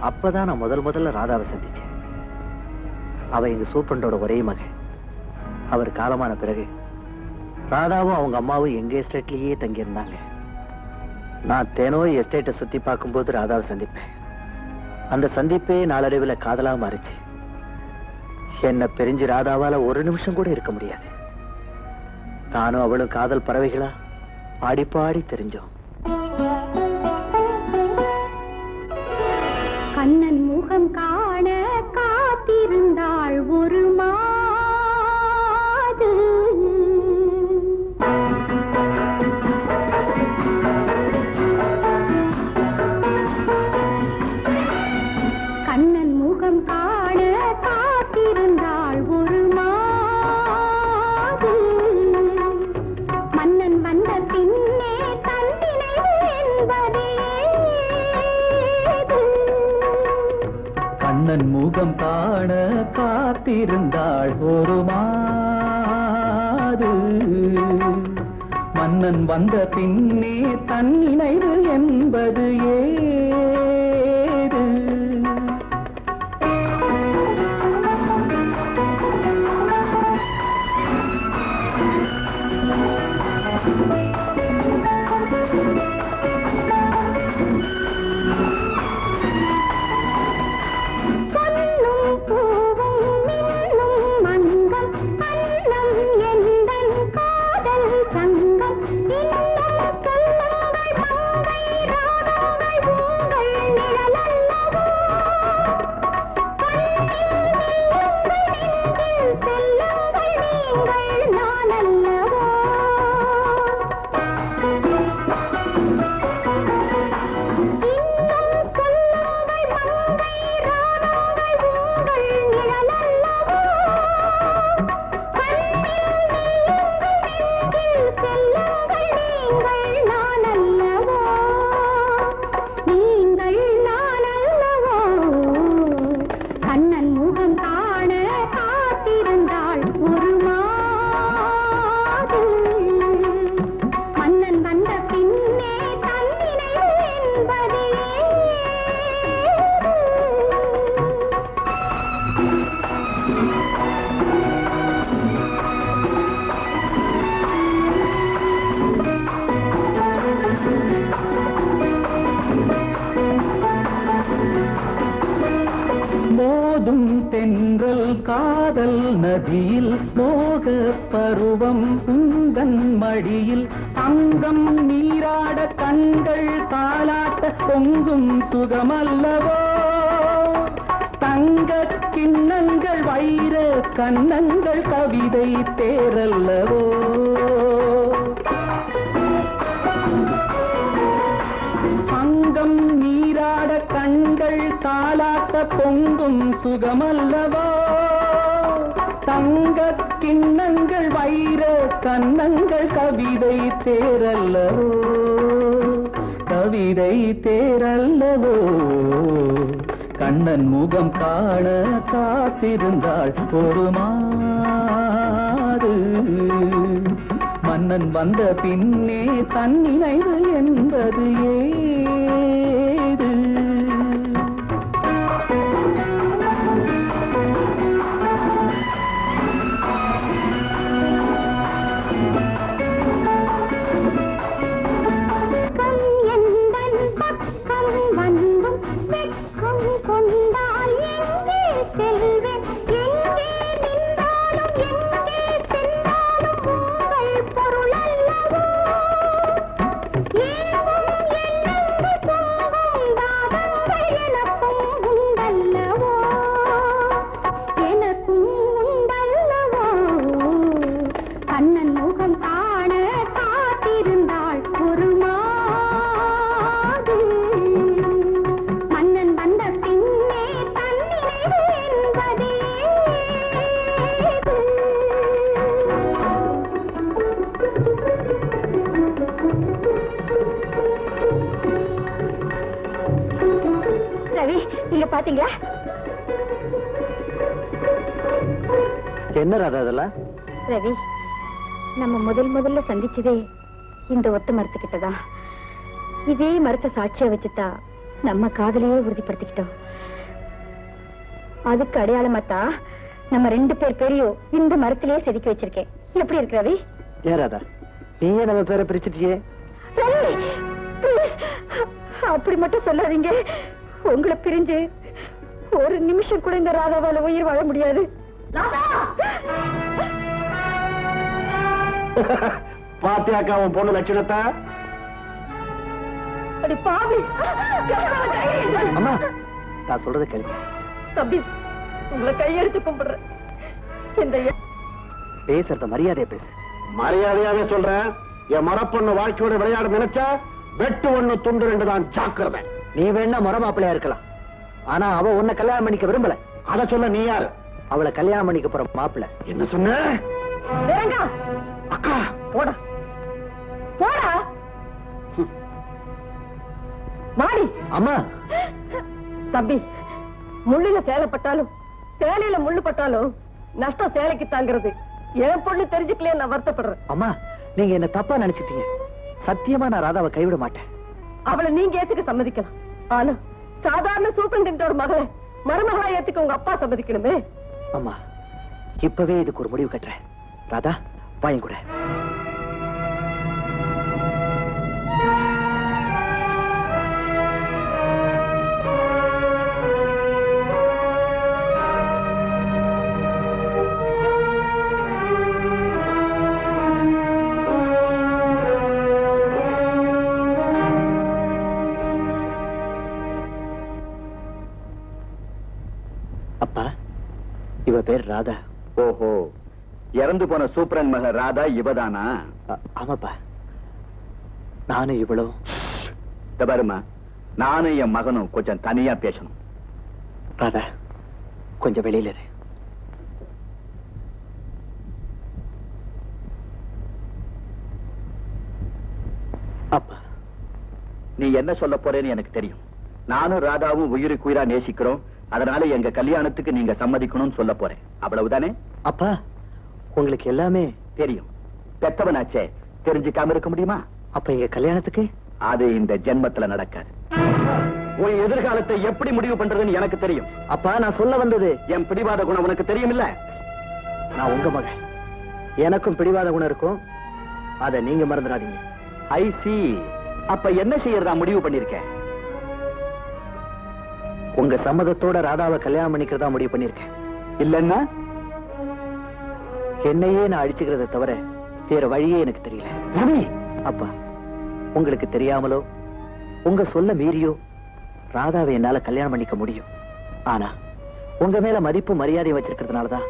அப்பதான் நான் முதல் முதல்ல ராதாவை சந்திச்சேன். அவ எங்க சூப்பரண்டோட ஒரே மகன் அவர் காலமான பிறகு ராதாவும் அவங்க அம்மாவும் எங்க எஸ்டேட்லயே தங்கி இருந்தாங்க நான் தேனோ எஸ்டேட்டை சுத்தி பார்க்கும்போது ராதாவை சந்திப்பேன். அந்த சந்திப்பே நாளடைவுல காதலா மாறிச்சு. என்ன பிரிஞ்சு ராதாவால ஒரு நிமிஷம் கூட இருக்க முடியாது. நானும் அவளும் காதல் பறவைகளா பாடி பாடி தெரிஞ்சோம். கண்ணன் முகம் காண காத்திருந்தாள் ஒரு சொர்க்கம் காண காத்திருந்தாள் ஒரு மாது. மன்னன் வந்த பின்னே தன் நினைவு என்பது ஏ நதியில் மோக பருவம் உந்தன் மடியில் அங்கம் நீராட கண்கள் தாளாட்ட பொங்கும் சுகமல்லவோ? தங்க கிண்ணங்கள் வைர கண்ணங்கள் கவிதை தேரல்லவோ? அங்கம் நீராட கண்கள் தாளாட்ட பொங்கும் சுகமல்லவோ? தங்க கிண்ணங்கள் வைர கண்ணங்கள் கவிதை தேரல்லவோ? கவிதை தேரல்லவோ? கண்ணன் முகம் காண காத்திருந்தாள் ஒரு மாது மன்னன் வந்த பின்னே தன் நினைவு என்பது ஏ என்ன ராதா அதெல்லாம் ரவி நம்ம முதல் முதல்ல சந்திச்சதே இந்த ஒத்த மரத்துக்கிட்டதான். இதே மரத்தை சாட்சியா வச்சுட்டா நம்ம காதலையே உறுதிப்படுத்திக்கிட்டோம். அதுக்கு அடையாளமாத்தான் நம்ம ரெண்டு பேர் பேரையும் இந்த மரத்திலேயே செதுக்கி வச்சிருக்கேன். எப்படி இருக்கு ரவி? ஏன் ராதா? நீயே நம்ம பேரை பிரிச்சிட்டியே. அப்படி மட்டும் சொல்லாதீங்க. உங்களை பிரிஞ்சு ஒரு நிமிஷம் கூட இந்த ராதாவால உயிர் வாழ முடியாது. பாத்தியாக்கா உன் பொண்ணு லட்சணத்தை? அடி பாவி! அம்மா நான் சொல்றத கேளு தம்பி உங்களை கையெடுத்து கும்பிடுறேன். இந்த பேசுறத மரியாதையா பேசு. மரியாதையாவே சொல்றேன். என் மரப்பொண்ணு வாழ்க்கையோட விளையாட நினைச்சா வெட்டு ஒண்ணு துண்டு ரெண்டு தான் ஜாக்கிரதை. நீ வேணா முறை மாப்பிள்ளையா இருக்கலாம். ஆனா அவ உன்னை கல்யாணம் பண்ணிக்க விரும்பல. அத சொல்ல நீ யாரு? அவளை கல்யாணம் பண்ணிக்க போற மாப்பிள்ளை. என்ன சொன்ன? அக்கா! போடா. போடா. மாடி அம்மா! தம்பி முள்ளுல சேலைப்பட்டாலும் சேலையில முள்ளு பட்டாலும் நஷ்டம் சேலைக்கு தாங்கிறது. என் பொண்ணு தெரிஞ்சுக்கலையே நான் வருத்தப்படுறேன். அம்மா நீங்க என்ன தப்பா நினைச்சிட்டீங்க. சத்தியமா நான் ராதாவை கைவிட மாட்டேன். அவளை நீங்க ஏத்துக்க சம்மதிக்கலாம். ஆனா சாதாரண சூப்பரண்டோட மகளை மருமகளா ஏத்துக்க உங்க அப்பா சம்மதிக்கணுமே. அம்மா இப்பவே இதுக்கு ஒரு முடிவு கட்டுறேன். ராதா வாங்கி பேர் ராதா. ஓஹோ. இறந்து போன சூப்பரன் மக ராதா இவதானா? ஆமாப்பா. நானும் இவ்வளவு பாருமா நானும் என் மகனும் கொஞ்சம் தனியா பேசணும். ராதா கொஞ்சம் வெளியில இரு. அப்பா. நீ என்ன சொல்ல போறேன்னு எனக்கு தெரியும். நானும் ராதாவும் உயிருக்கு உயிரா நேசிக்கிறோம். அதனால எங்க கல்யாணத்துக்கு நீங்க சம்மதிக்கணும்னு சொல்ல போறேன். அவ்வளவுதானே? அப்பா உங்களுக்கு எல்லாமே தெரியும். பெத்தவனாச்சே தெரிஞ்சுக்காம இருக்க முடியுமா? அப்ப எங்க கல்யாணத்துக்கு? அது இந்த ஜென்மத்துல நடக்காது. உன் எதிர்காலத்தை எப்படி முடிவு பண்றதுன்னு எனக்கு தெரியும். அப்பா நான் சொல்ல வந்தது. என் பிடிவாத குணம் உனக்கு தெரியும் இல்ல நான் உங்க மகன். எனக்கும் பிடிவாத குணம் இருக்கும். அத நீங்க மறந்துடாதீங்க. ஐ சி அப்ப என்ன செய்யறதா முடிவு பண்ணிருக்கேன் உங்க சம்மதத்தோட ராதாவை கல்யாணம் பண்ணிக்கிறதா முடிவு பண்ணிருக்கேன் இல்லன்னா என்னையே நான் அழிச்சுக்கிறத தவிர வேற வழியே எனக்கு தெரியல. அப்பா உங்களுக்கு தெரியாமலோ உங்க சொல்ல மீறியோ ராதாவை என்னால கல்யாணம் பண்ணிக்க முடியும். ஆனா உங்க மேல மதிப்பு மரியாதை வச்சிருக்கிறதுனாலதான்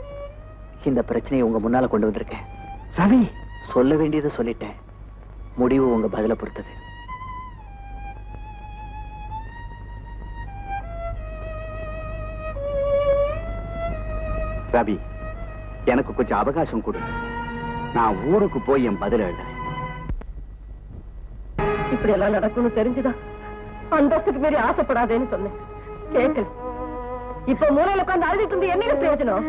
இந்த பிரச்சனையை உங்க முன்னால கொண்டு வந்திருக்கேன். ரவி! சொல்ல வேண்டியதை சொல்லிட்டேன். முடிவு உங்க பதில பொறுத்தது. ரவி எனக்கு கொஞ்சம் அவகாசம் கொடு. நான் ஊருக்கு போய் என் பதில் எழுதுறேன். இப்படி எல்லாம் நடக்கும்னு தெரிஞ்சுதான் அந்தஸ்துக்கு மீறி ஆசைப்படாதேன்னு சொன்னேன். கேட்கல இப்ப மூலையில உட்கார்ந்து அழுதுட்டு இருந்து என்ன பிரயோஜனம்?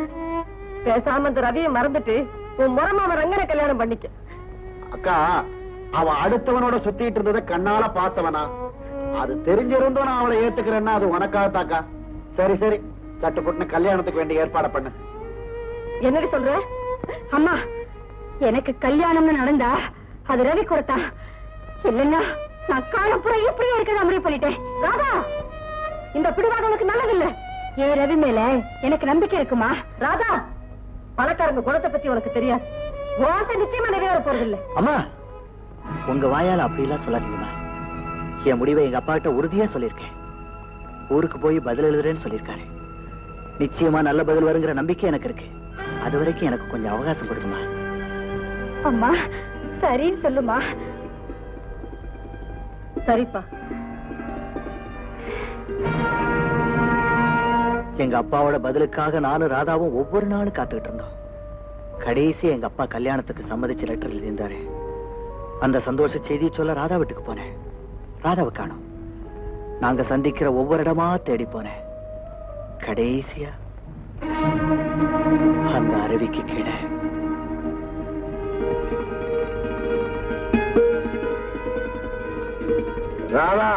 பேசாம அந்த ரவியை மறந்துட்டு உன் முறமாம ரங்கனை கல்யாணம் பண்ணிக்க. அக்கா அவன் அடுத்தவனோட சுத்திட்டு இருந்ததை கண்ணால பார்த்தவனா? அது தெரிஞ்சிருந்தும் நான் அவளை ஏத்துக்கிறேன்னா அது உனக்காகத்தாக்கா. சரி சரி. சட்டுப்புட்டுன்னு கல்யாணத்துக்கு வேண்டிய ஏற்பாடு பண்ணு. என்னடி சொல்ற? அம்மா எனக்கு கல்யாணம்னு நடந்தா அது ரவி கொடுத்தான் இல்லைன்னா நான் காலப்புறம் இப்படியே இருக்கிறத முடிவு பண்ணிட்டேன். ராதா இந்த பிடிவாதம் உனக்கு நல்லதில்லை. ஏ ரவி மேல எனக்கு நம்பிக்கை இருக்குமா? ராதா பணக்காரங்க குணத்தை பத்தி உனக்கு தெரியாது. உன் நிச்சயமா நிறைவேற போறதில்லை. அம்மா உங்க வாயால அப்படிலாம் சொல்லாதீங்கம்மா. என் முடிவை எங்க அப்பாட்ட உறுதியா சொல்லியிருக்கேன். ஊருக்கு போய் பதில் எழுதுறேன்னு சொல்லியிருக்காரு. நிச்சயமா நல்ல பதில் வருங்கிற நம்பிக்கை எனக்கு இருக்கு. அது வரைக்கும் எனக்கு கொஞ்சம் அவகாசம் கொடுக்குமா அம்மா சரின்னு சொல்லுமா. சரிப்பா. எங்க அப்பாவோட பதிலுக்காக நானும் ராதாவும் ஒவ்வொரு நாளும் காத்துக்கிட்டு இருந்தோம். கடைசி எங்க அப்பா கல்யாணத்துக்கு சம்மதிச்ச லெட்டர் எழுதியிருந்தாரு. அந்த சந்தோஷ செய்தி சொல்ல ராதா வீட்டுக்கு போனேன். ராதாவை காணோம். நாங்க சந்திக்கிற ஒவ்வொரு இடமா தேடி போனேன். கடைசியா அந்த அருவிக்கு கீழே. ராதா!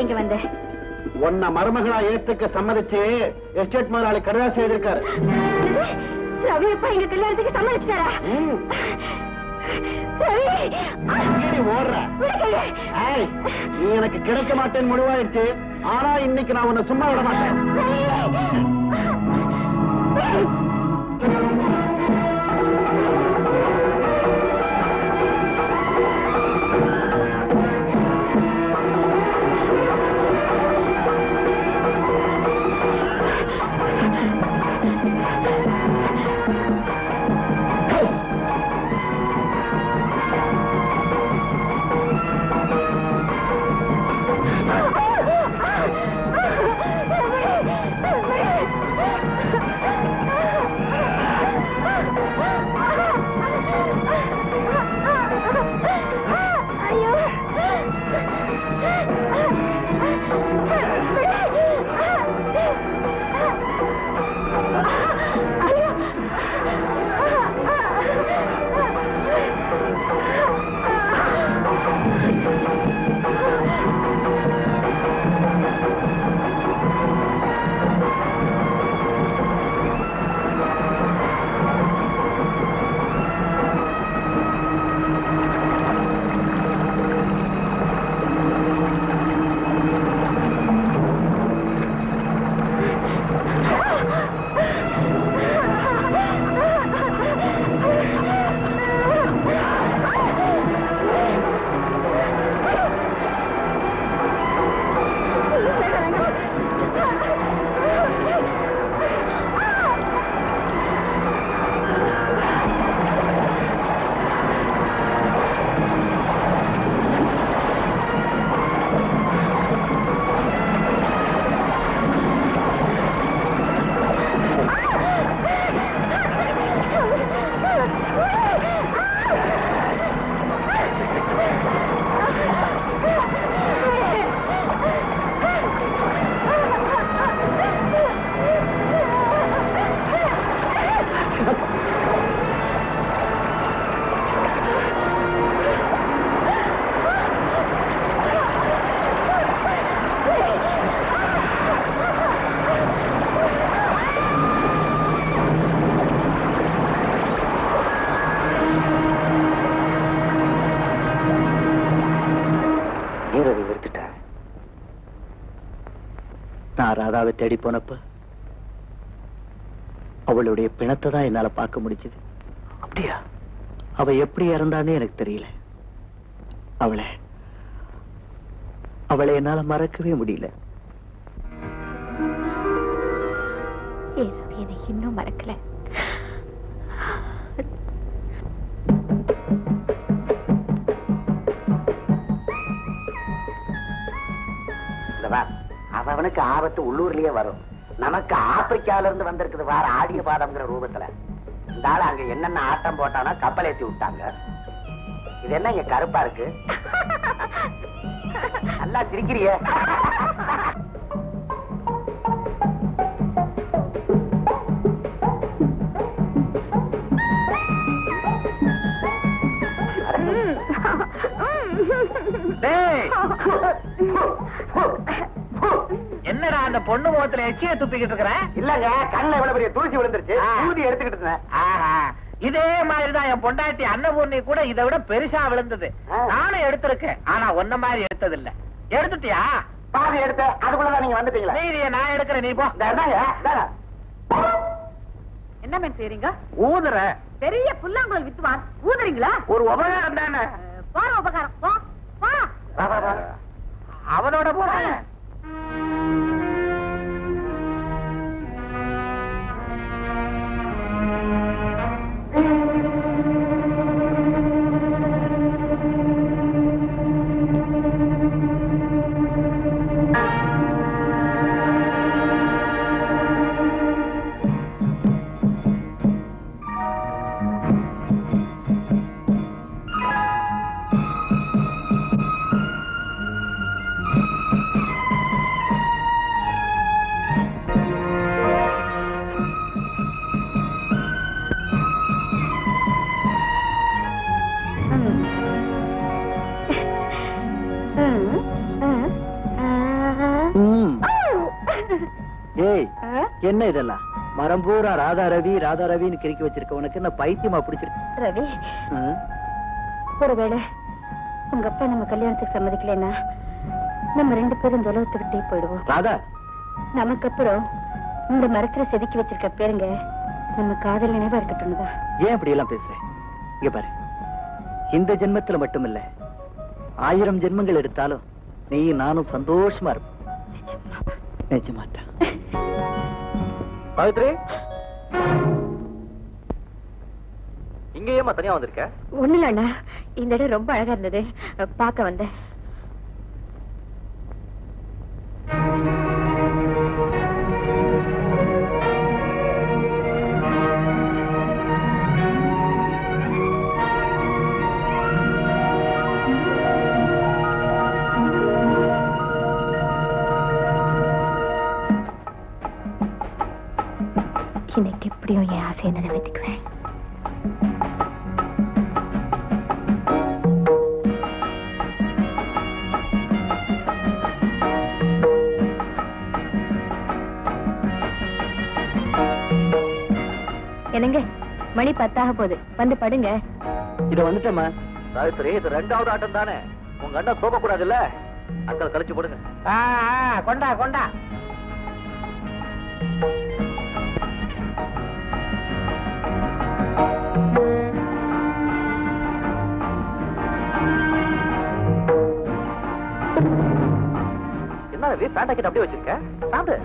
இங்க வந்த? உன்னை மருமகளா ஏத்துக்க சம்மதிச்சு எஸ்டேட் முதலாளி கடிதாசி எழுதிருக்காரு ரவி அப்பா எங்க கல்யாணத்துக்கு சம்மதிச்சிட்டாரா? ஓடுற. நீ எனக்கு கிடைக்க மாட்டேன்னு முடிவாயிடுச்சு. ஆனா இன்னைக்கு நான் உன்னை சும்மா விட மாட்டேன். ராதாவை தேடி போனப்ப அவளுடைய பிணத்தை தான் என்னால பார்க்க முடிஞ்சது. அப்படியா? அவ எப்படி இறந்தான்னு எனக்கு தெரியல. அவளை அவளை என்னால மறக்கவே முடியல. என்னை இன்னும் மறக்கல? ஆபத்து உள்ளூர்லயே வரும். நமக்கு ஆப்பிரிக்கால இருந்து வந்திருக்குது வேற ஆடிய பாதம்ங்கிற ரூபத்துல. இந்த ஆளு அங்க என்னென்ன ஆட்டம் போட்டானா கப்பல் ஏத்தி விட்டாங்க. இது என்ன இங்க கருப்பா இருக்கு? நல்லா சிரிக்கிறியே. என்னடா அந்த பொண்ணு முகத்துல எச்சிய துப்பிக்கிட்டு இருக்கிற? இல்லங்க கண்ணுல இவ்வளவு பெரிய தூசி விழுந்துருச்சு. ஊதி எடுத்துக்கிட்டு இருந்தேன். இதே மாதிரிதான் என் பொண்டாட்டி அன்னபூர்ணி கூட இதை விட பெருசா விழுந்தது. நானும் எடுத்திருக்கேன் ஆனா ஒன்ன மாதிரி எடுத்தது இல்ல எடுத்துட்டியா? பாதி எடுத்து அதுக்குள்ளதான் நீங்க வந்துட்டீங்களா. மீதிய நான் எடுக்கிறேன் நீ போ. என்ன மேன் செய்றீங்க? ஊதுற. பெரிய புல்லாங்குழல் வித்துவான். ஊதுறீங்களா? ஒரு உபகாரம் தானே? போற உபகாரம். போ. அவனோட போறேன். என்ன இதெல்லாம்? மரம் பூரா ராதா ரவி ராதா ரவின்னு கிறுக்கி வச்சிருக்க உனக்கு என்ன பைத்தியமா பிடிச்சிருக்கு ரவி? ஒருவேளை உங்க அப்பா நம்ம கல்யாணத்துக்கு சம்மதிக்கலைன்னா நம்ம ரெண்டு பேரும் இந்த உலகத்துக்கிட்டே போயிடுவோம். ராதா! நமக்கு அப்புறம் இந்த மரத்துல செதுக்கி வச்சிருக்க பேருங்க நம்ம காதல் நினைவா இருக்கட்டும்னுதான் ஏன் இப்படி எல்லாம் பேசுற? இங்க பாரு. இந்த ஜென்மத்துல மட்டுமில்ல ஆயிரம் ஜென்மங்கள் எடுத்தாலும் நீ நானும் சந்தோஷமா இருப்போம். நிஜமாட்டா. பவித்ரி இங்க ஏமா தனியா வந்திருக்க? ஒண்ணு இல்ல அண்ணா. இந்த இடம் ரொம்ப அழகா இருந்தது. பார்க்க வந்தேன். போகுது. வந்து படுங்க. இத வந்துட்டேம்மா. சாவித்ரி இது ரெண்டாவது ஆட்டம் தானே. உங்க அண்ணன் தோக்க கூடாதுல்ல அக்கள் கழிச்சு போடுங்க. கொண்டா கொண்டா. என்ன பேண்ட் கிட்ட அப்படியே வச்சிருக்க? சாப்பிடு.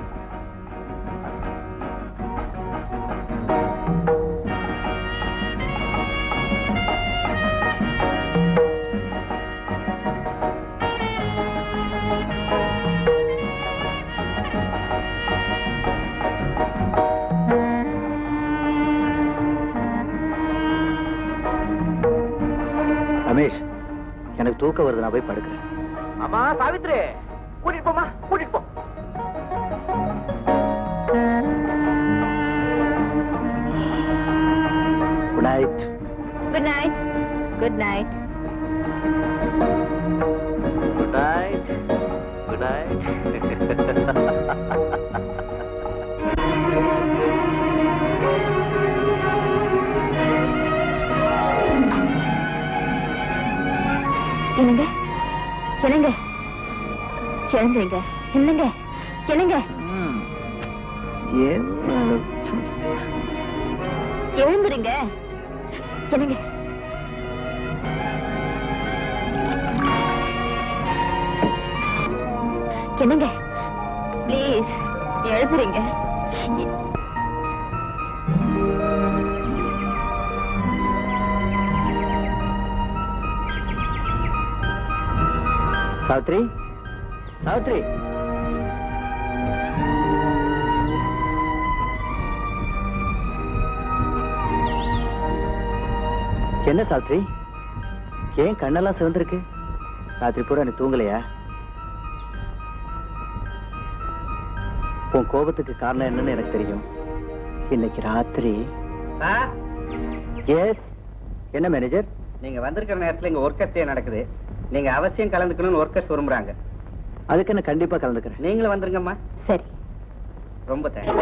நான் போய் படுக்கிறேன். அம்மா சாவித்ரி! எழுந்துருங்க என்னங்க? என்னங்க? எழுந்துருங்க. என்னங்க? என்னங்க? ப்ளீஸ் எழுதுறீங்க சாவித்ரி? சாவித்ரி. என்ன சாவித்ரி? ஏன் கண்ணெல்லாம் சிவந்திருக்கு? ராத்திரி பூரா நீ தூங்கலையா? உன் கோபத்துக்கு காரணம் என்னன்னு எனக்கு தெரியும். இன்னைக்கு ராத்திரி. எஸ் என்ன மேனேஜர் நீங்க வந்திருக்கிற நேரத்துல இங்க ஒர்க்கர்ஸ் நடக்குது. நீங்க அவசியம் கலந்துக்கணும்னு ஒர்க்கர்ஸ் விரும்புறாங்க. அதுக்கு என்ன கண்டிப்பா கலந்துக்கிறேன். நீங்களும் வந்துருங்கம்மா. சரி. ரொம்ப தேங்க்ஸ்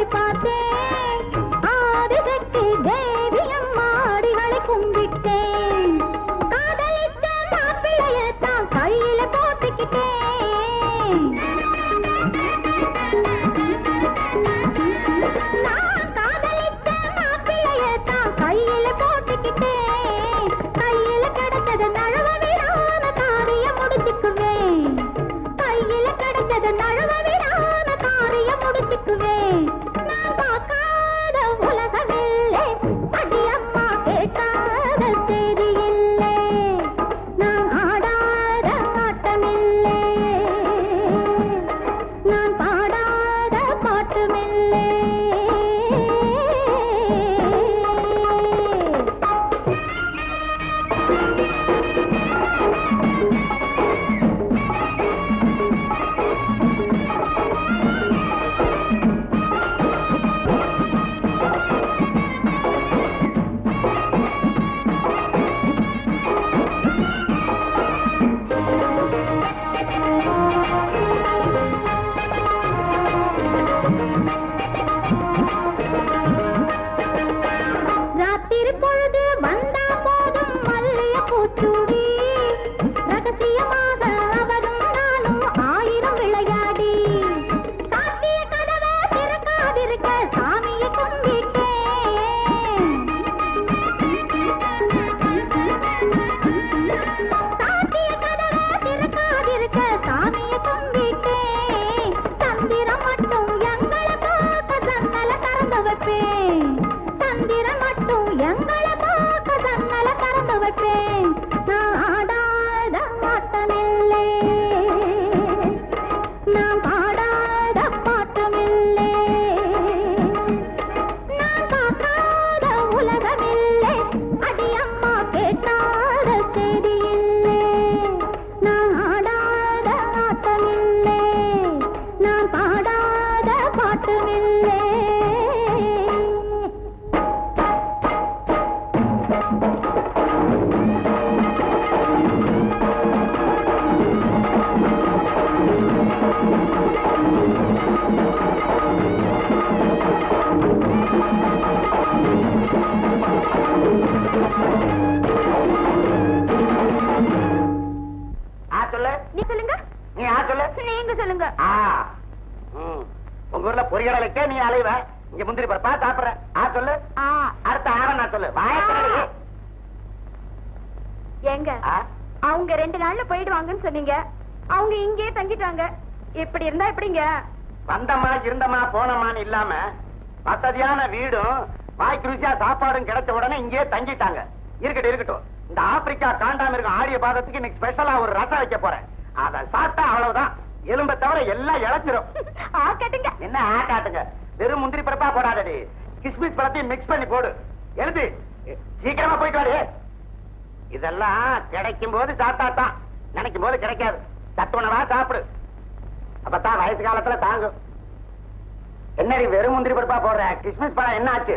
போய் பார்த்தேன் சாப்பாடும் கிடைச்ச உடனே இங்கேயே தங்கிட்டாங்க. இருக்கட்டும் இருக்கட்டும். இந்த ஆப்பிரிக்கா காண்டாமிருகம் ஆடிய பாதத்துக்கு இன்னைக்கு ஸ்பெஷலா ஒரு ரசம் வைக்க போறேன். அத சாப்பிட்டா அவ்வளவுதான். எலும்ப தவிர எல்லாம் இழைச்சிரும். என்ன ஆ காட்டுங்க? வெறும் முந்திரி பருப்பா போடாதடி. கிஸ்மிஸ் பழத்தையும் மிக்ஸ் பண்ணி போடு. எழுது சீக்கிரமா போயிட்டு வாடி. இதெல்லாம் கிடைக்கும் போது சாப்பிட்டா தான். நினைக்கும் போது கிடைக்காது. சத்துணவா சாப்பிடு. அப்பதான் வயசு காலத்துல தாங்கும். என்னடி வெறும் முந்திரி பருப்பா போடுற? கிறிஸ்மஸ் பழம் என்ன ஆச்சு?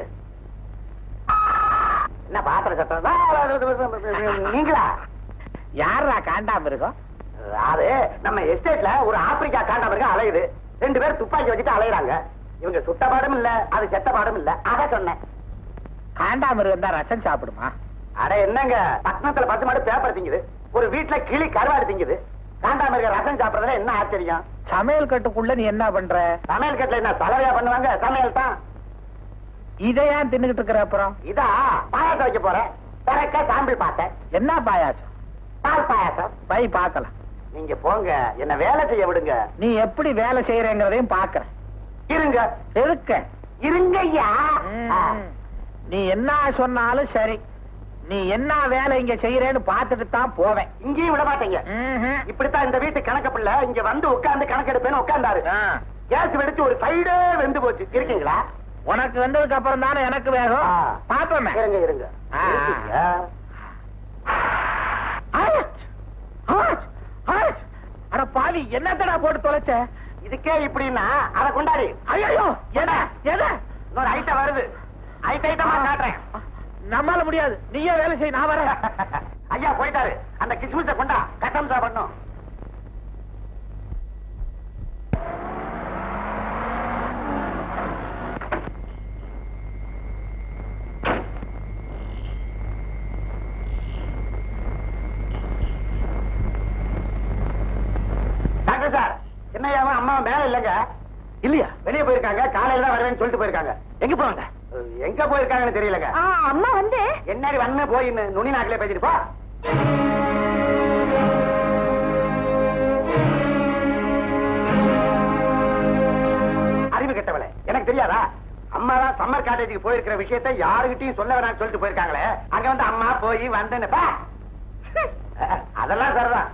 என்ன பாத்திர சத்தம் நீங்களா? யாரா காண்டாமிருகம் அது நம்ம எஸ்டேட்ல ஒரு ஆப்பிரிக்கா காண்டாமிருகம் அலையுது. ரெண்டு பேர் துப்பாக்கி வச்சுட்டு அலையுறாங்க. இவங்க சுட்ட பாடும் இல்ல அது செத்த பாடும் இல்ல. அத சொன்னேன். காண்டாமிருகம் தான் ரசம் சாப்பிடுமா? அட என்னங்க? பட்டணத்துல பத்து மாடு பேப்பர் திங்குது. ஒரு வீட்டுல கிளி கருவாடு திங்குது. காண்டாமிருக ரசம் சாப்பிடுறதுல என்ன ஆச்சரியம்? சமையல் கட்டுக்குள்ள நீ என்ன பண்ற? சமையல் கட்டுல என்ன சலவையா பண்ணுவாங்க? சமையல் தான். இதை ஏன் தின்னுகிட்டு இருக்கிற அப்புறம்? இதா பாயாசம் வைக்க போறேன். திறக்க சாம்பிள் பார்த்தேன். என்ன பாயாசம்? பால் பாயாசம். பை பார்க்கலாம். நீங்க போங்க. என்ன வேலை செய்ய விடுங்க. நீ எப்படி வேலை செய்யறேங்கிறதையும் பாக்குறேன் இருங்க. இருக்க. இருங்க ஐயா. நீ என்ன சொன்னாலும் சரி. நீ என்ன வேலை இங்க செய்யறேன்னு பார்த்துட்டு தான் போவேன். இங்கேயும் விட மாட்டீங்க. இப்படித்தான் இந்த வீட்டு கணக்கு பிள்ளை இங்க வந்து உட்கார்ந்து கணக்கெடுப்பேன்னு உட்கார்ந்தாரு. ஆ. கேஸ் வெடிச்சு ஒரு சைடே வெந்து போச்சு. இருக்கீங்களா? உனக்கு வந்ததுக்கு அப்புறம் தானே எனக்கு வேகம். பாப்போமே. இருங்க இருங்க! அட பாவி என்னத்தடா போட்டு தொலைச்ச? இதுக்கே இப்படின்னா அத கொண்டாடி. ஐயோ எட எட! இன்னொரு ஐட்டம் வருது. ஐட்ட ஐட்டமா காட்டுறேன். நம்மால முடியாது. நீயே வேலை செய் நான் வரேன். ஐயா போயிட்டாரு. அந்த கிஸ்மிஸ கொண்டா கட்டம் சாப்பிடணும் டாக்டர் சார் என்னையாவும் அம்மா மேல இல்லங்க. இல்லையா? வெளியே போயிருக்காங்க. காலையில தான் வருவேன்னு சொல்லிட்டு போயிருக்காங்க. எங்க போவாங்க? எங்க போயிருக்காங்கன்னு தெரியலங்க. அம்மா வந்து. என்னடி வண்ண போய் நுனி நாக்கிலே பேசிட்டு போ. அறிவு கெட்டவளே எனக்கு தெரியாதா? அம்மா தான் சம்மர் காட்டேஜுக்கு போயிருக்கிற விஷயத்தை யாருகிட்டயும் சொல்ல வேணாம்னு சொல்லிட்டு போயிருக்காங்களே. அங்க வந்து அம்மா போய் வந்தேன்னு பா. அஹ், அதெல்லாம் சரிதான்.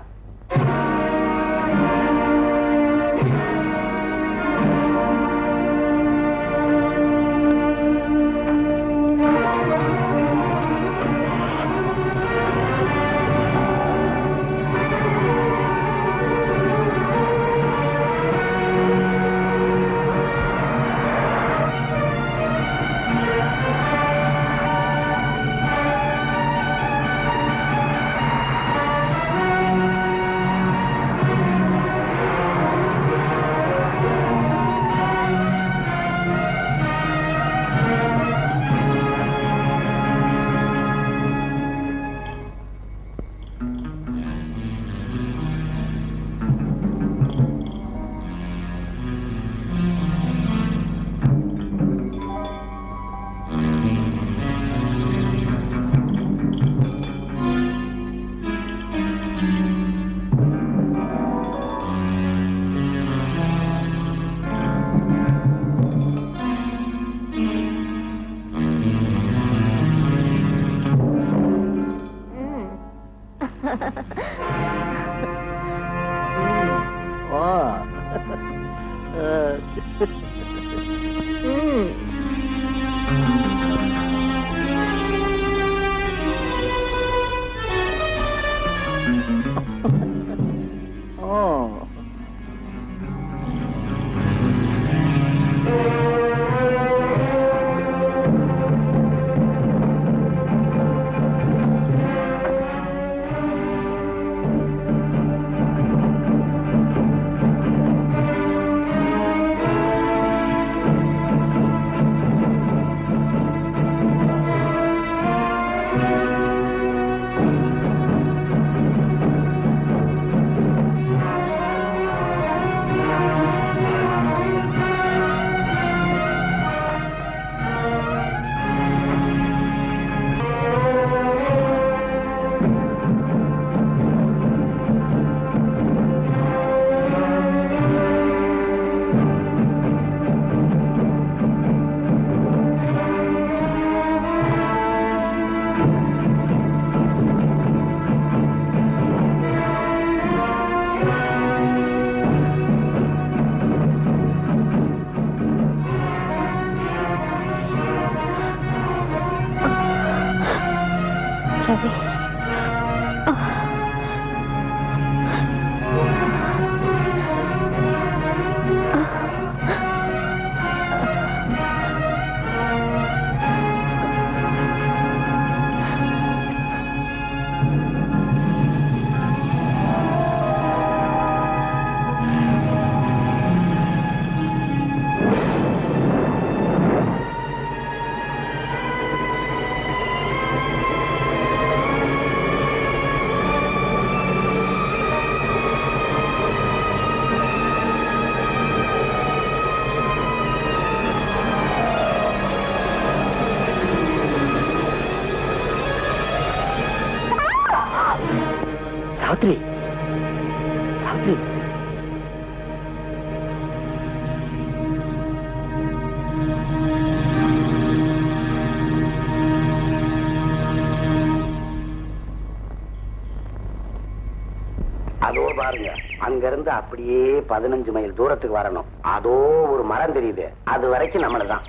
பதினஞ்சு மைல் தூரத்துக்கு வரணும். அதோ ஒரு மரம் தெரியுது. அது வரைக்கும் நம்மளதான்.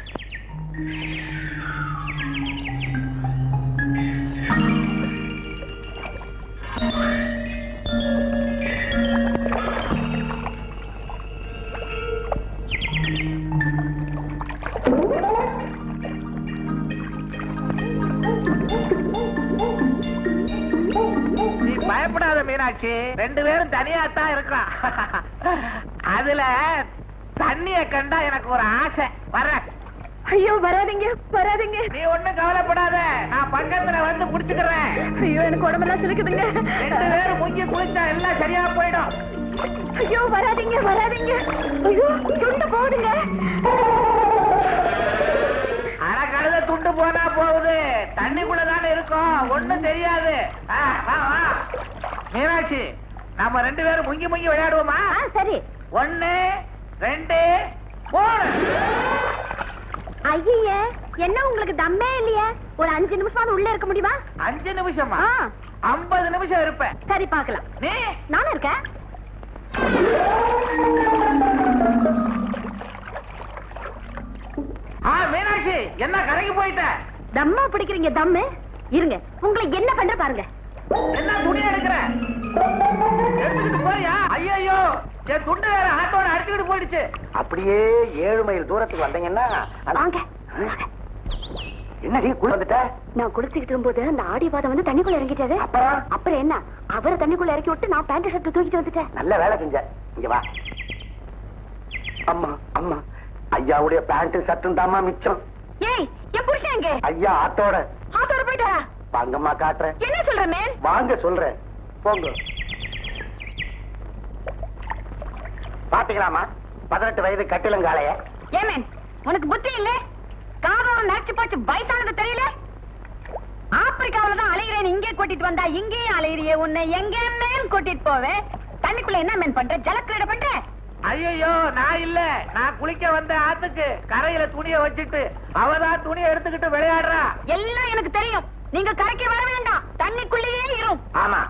உடம்பெல்லாம் சிலுக்குதுங்க. ரெண்டு பேரும் முங்கி குளிச்சா எல்லாம் சரியா போயிடும். ஐயோ வராதீங்க வராதீங்க. ஐயோ துண்டு போடுங்க அட கழுத துண்டு போனா போகுது. தண்ணிக்குள்ள தானே இருக்கும். ஒண்ணும் தெரியாது. மீனாட்சி நம்ம ரெண்டு பேரும் முங்கி முங்கி விளையாடுவோமா? சரி. ஒண்ணு ரெண்டு ஐய என்ன உங்களுக்கு தம்மே இல்லையே? ஒரு அஞ்சு நிமிஷம் உள்ள இருக்க முடியுமா? அஞ்சு நிமிஷமா. ஐம்பது நிமிஷம் இருப்பேன். சரி பார்க்கலாம். நீ? நானும் இருக்கேன். மீனாட்சி என்ன கரைக்கு போயிட்ட? தம்மா பிடிக்கிறீங்க தம்மு? இருங்க உங்களை என்ன பண்ற பாருங்க. என்ன துணி எடுக்கிற? போறியா? ஐயோ என் துண்டு வேற ஆட்டோட அடிச்சுக்கிட்டு போயிடுச்சு. அப்படியே ஏழு மைல் தூரத்துக்கு வந்தீங்கன்னா வாங்க என்னடி வந்துட்ட? நான் குளிச்சுக்கிட்டு இருக்கும்போது அந்த ஆடிவாதம் வந்து தண்ணிக்குள்ள இறங்கிட்டாரு அப்புறம் அப்புறம் என்ன? அவரை தண்ணிக்குள்ள இறக்கி விட்டு நான் பேண்ட் ஷர்ட் தூக்கிட்டு வந்துட்டேன். நல்ல வேலை செஞ்ச. இங்க வா. அம்மா அம்மா. ஐயாவுடைய பேண்ட் சட்டும் தாமா மிச்சம். ஏய் என் புருஷன் எங்க? ஐயா ஆட்டோட. ஆத்தோட போயிட்டாரா? வாங்கம்மா காட்டுறேன். என்ன சொல்ற மேல் வாங்க சொல்றேன். போங்க. பாத்தீங்களாமா பதினெட்டு வயது கட்டிலங்காளைய. ஏமேன் உனக்கு புத்தி இல்ல? காதோரம் நினைச்சு போச்சு வயசானது தெரியல? ஆப்பிரிக்காவில தான் அலைகிறேன் இங்கே கூட்டிட்டு வந்தா இங்கேயும் அலையிறியே உன்னை எங்கே மேல் கூட்டிட்டு போவேன் தண்ணிக்குள்ள என்ன மேன் பண்ற? ஜலக்கிரீட பண்ற? ஐயோ நான் இல்ல. நான் குளிக்க வந்த ஆத்துக்கு கரையில துணிய வச்சுட்டு அவதான் துணியை எடுத்துக்கிட்டு விளையாடுறா. எல்லாம் எனக்கு தெரியும். நீங்க கரைக்கு வர வேண்டாம். தண்ணிக்குள்ளேயே இரும். ஆமா.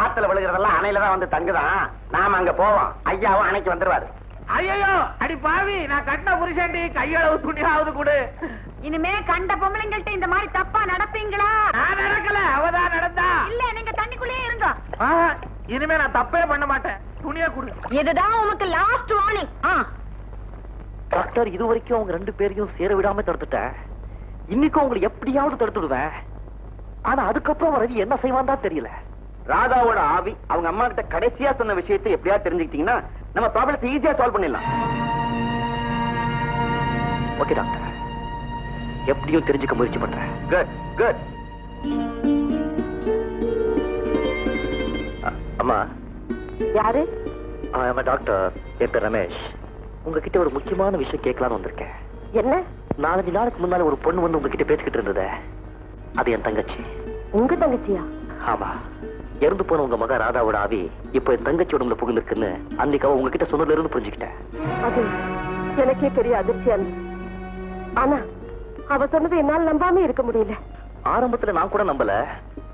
ஆத்துல விழுகிறதெல்லாம் அணையில தான் வந்து தங்குதான் நாம அங்க போவோம். ஐயாவும் அணைக்கு வந்துருவாரு. ஐயோ அடி பாவி நான் கட்டின புருஷன்டி கையளவு துணியாவது கொடு. இனிமே கண்ட பொம்பளைங்கள்ட்ட இந்த மாதிரி தப்பா நடப்பீங்களா? நான் நடக்கல அவதான் நடந்தா. இல்ல நீங்க தண்ணிக்குள்ளேயே இருங்க. ஆஹா, இனிமே நான் தப்பே பண்ண மாட்டேன். துணியை கொடு. இதுதான் உனக்கு லாஸ்ட் வார்னிங் டாக்டர் இது வரைக்கும் அவங்க ரெண்டு பேரையும் சேர விடாம தடுத்துட்டேன் இன்னைக்கும் அவங்களை எப்படியாவது தடுத்துடுவேன். ஆனா அதுக்கப்புறம் ரவி என்ன செய்வான் தான் தெரியல. ராதாவோட ஆவி அவங்க அம்மா கிட்ட கடைசியா சொன்ன விஷயத்தை எப்படியா தெரிஞ்சுக்கிட்டீங்கன்னா நம்ம ப்ராப்ளத்தை ஈஸியா சால்வ் பண்ணிடலாம். ஓகே டாக்டர் எப்படியும் தெரிஞ்சுக்க முயற்சி பண்றேன். குட் குட் அம்மா. யாரு? ஆமா டாக்டர் என் பேர் ரமேஷ். உங்ககிட்ட ஒரு முக்கியமான விஷயம் கேட்கலாம்னு வந்திருக்கேன். என்ன? நாலஞ்சு நாளுக்கு முன்னால ஒரு பொண்ணு வந்து உங்ககிட்ட பேசிக்கிட்டு இருந்ததே. அது என் தங்கச்சி. உங்க தங்கச்சியா? ஆமா. இறந்து போன உங்க மக ராதாவோட ஆவி இப்ப என் தங்கச்சி உடம்புல புகுந்திருக்குன்னு அன்னைக்கு அவ உங்ககிட்ட சொன்னதுல இருந்து புரிஞ்சுக்கிட்டேன். அது எனக்கே பெரிய அதிர்ச்சியா ஆனா அவ சொன்னதை என்னால நம்பாம இருக்க முடியல. ஆரம்பத்துல நான் கூட நம்பல.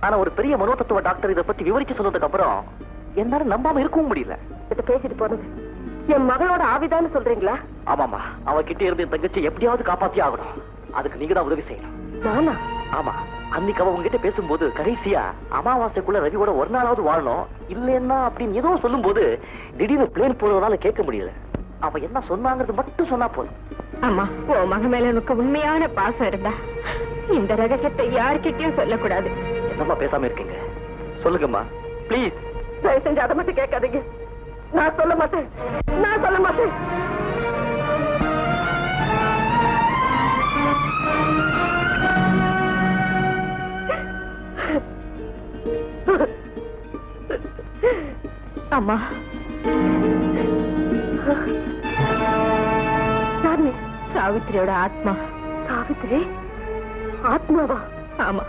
ஆனா ஒரு பெரிய மனோதத்துவ டாக்டர் இத பத்தி விவரிச்சு சொன்னதுக்கு அப்புறம் என்னால நம்பாம இருக்கவும் முடியல. இத பேசிட்டு போனது. என் மகளோட ஆவிதான்னு சொல்றீங்களா? ஆமாமா அவ கிட்ட இருந்து என் தங்கச்சி எப்படியாவது காப்பாத்தி ஆகணும். அதுக்கு நீங்க தான் உதவி செய்யணும். நானா? ஆமா அன்னைக்கு அவ உங்ககிட்ட பேசும்போது கடைசியா அமாவாசைக்குள்ள ரவியோட ஒரு நாளாவது வாழணும். இல்லைன்னா அப்படின்னு ஏதோ சொல்லும்போது திடீர்னு பிளேன் போறதுனால கேட்க முடியல. அவ என்ன சொன்னாங்கிறது மட்டும் சொன்னா போதும். அம்மா உன் மக மேல உனக்கு உண்மையான பாசம் இருந்தா இந்த ரகசியத்தை யார்கிட்டயும் சொல்லக்கூடாது. என்னம்மா பேசாம இருக்கீங்க? சொல்லுங்கம்மா. ப்ளீஸ் தயவு செஞ்சு அதை மட்டும் கேட்காதீங்க. நான் சொல்ல மாட்டேன். நான் சொல்ல மாட்டேன். அம்மா. யாரு சாவித்திரியோட ஆத்மா. சாவித்திரி? ஆத்மாவா? ஆமா.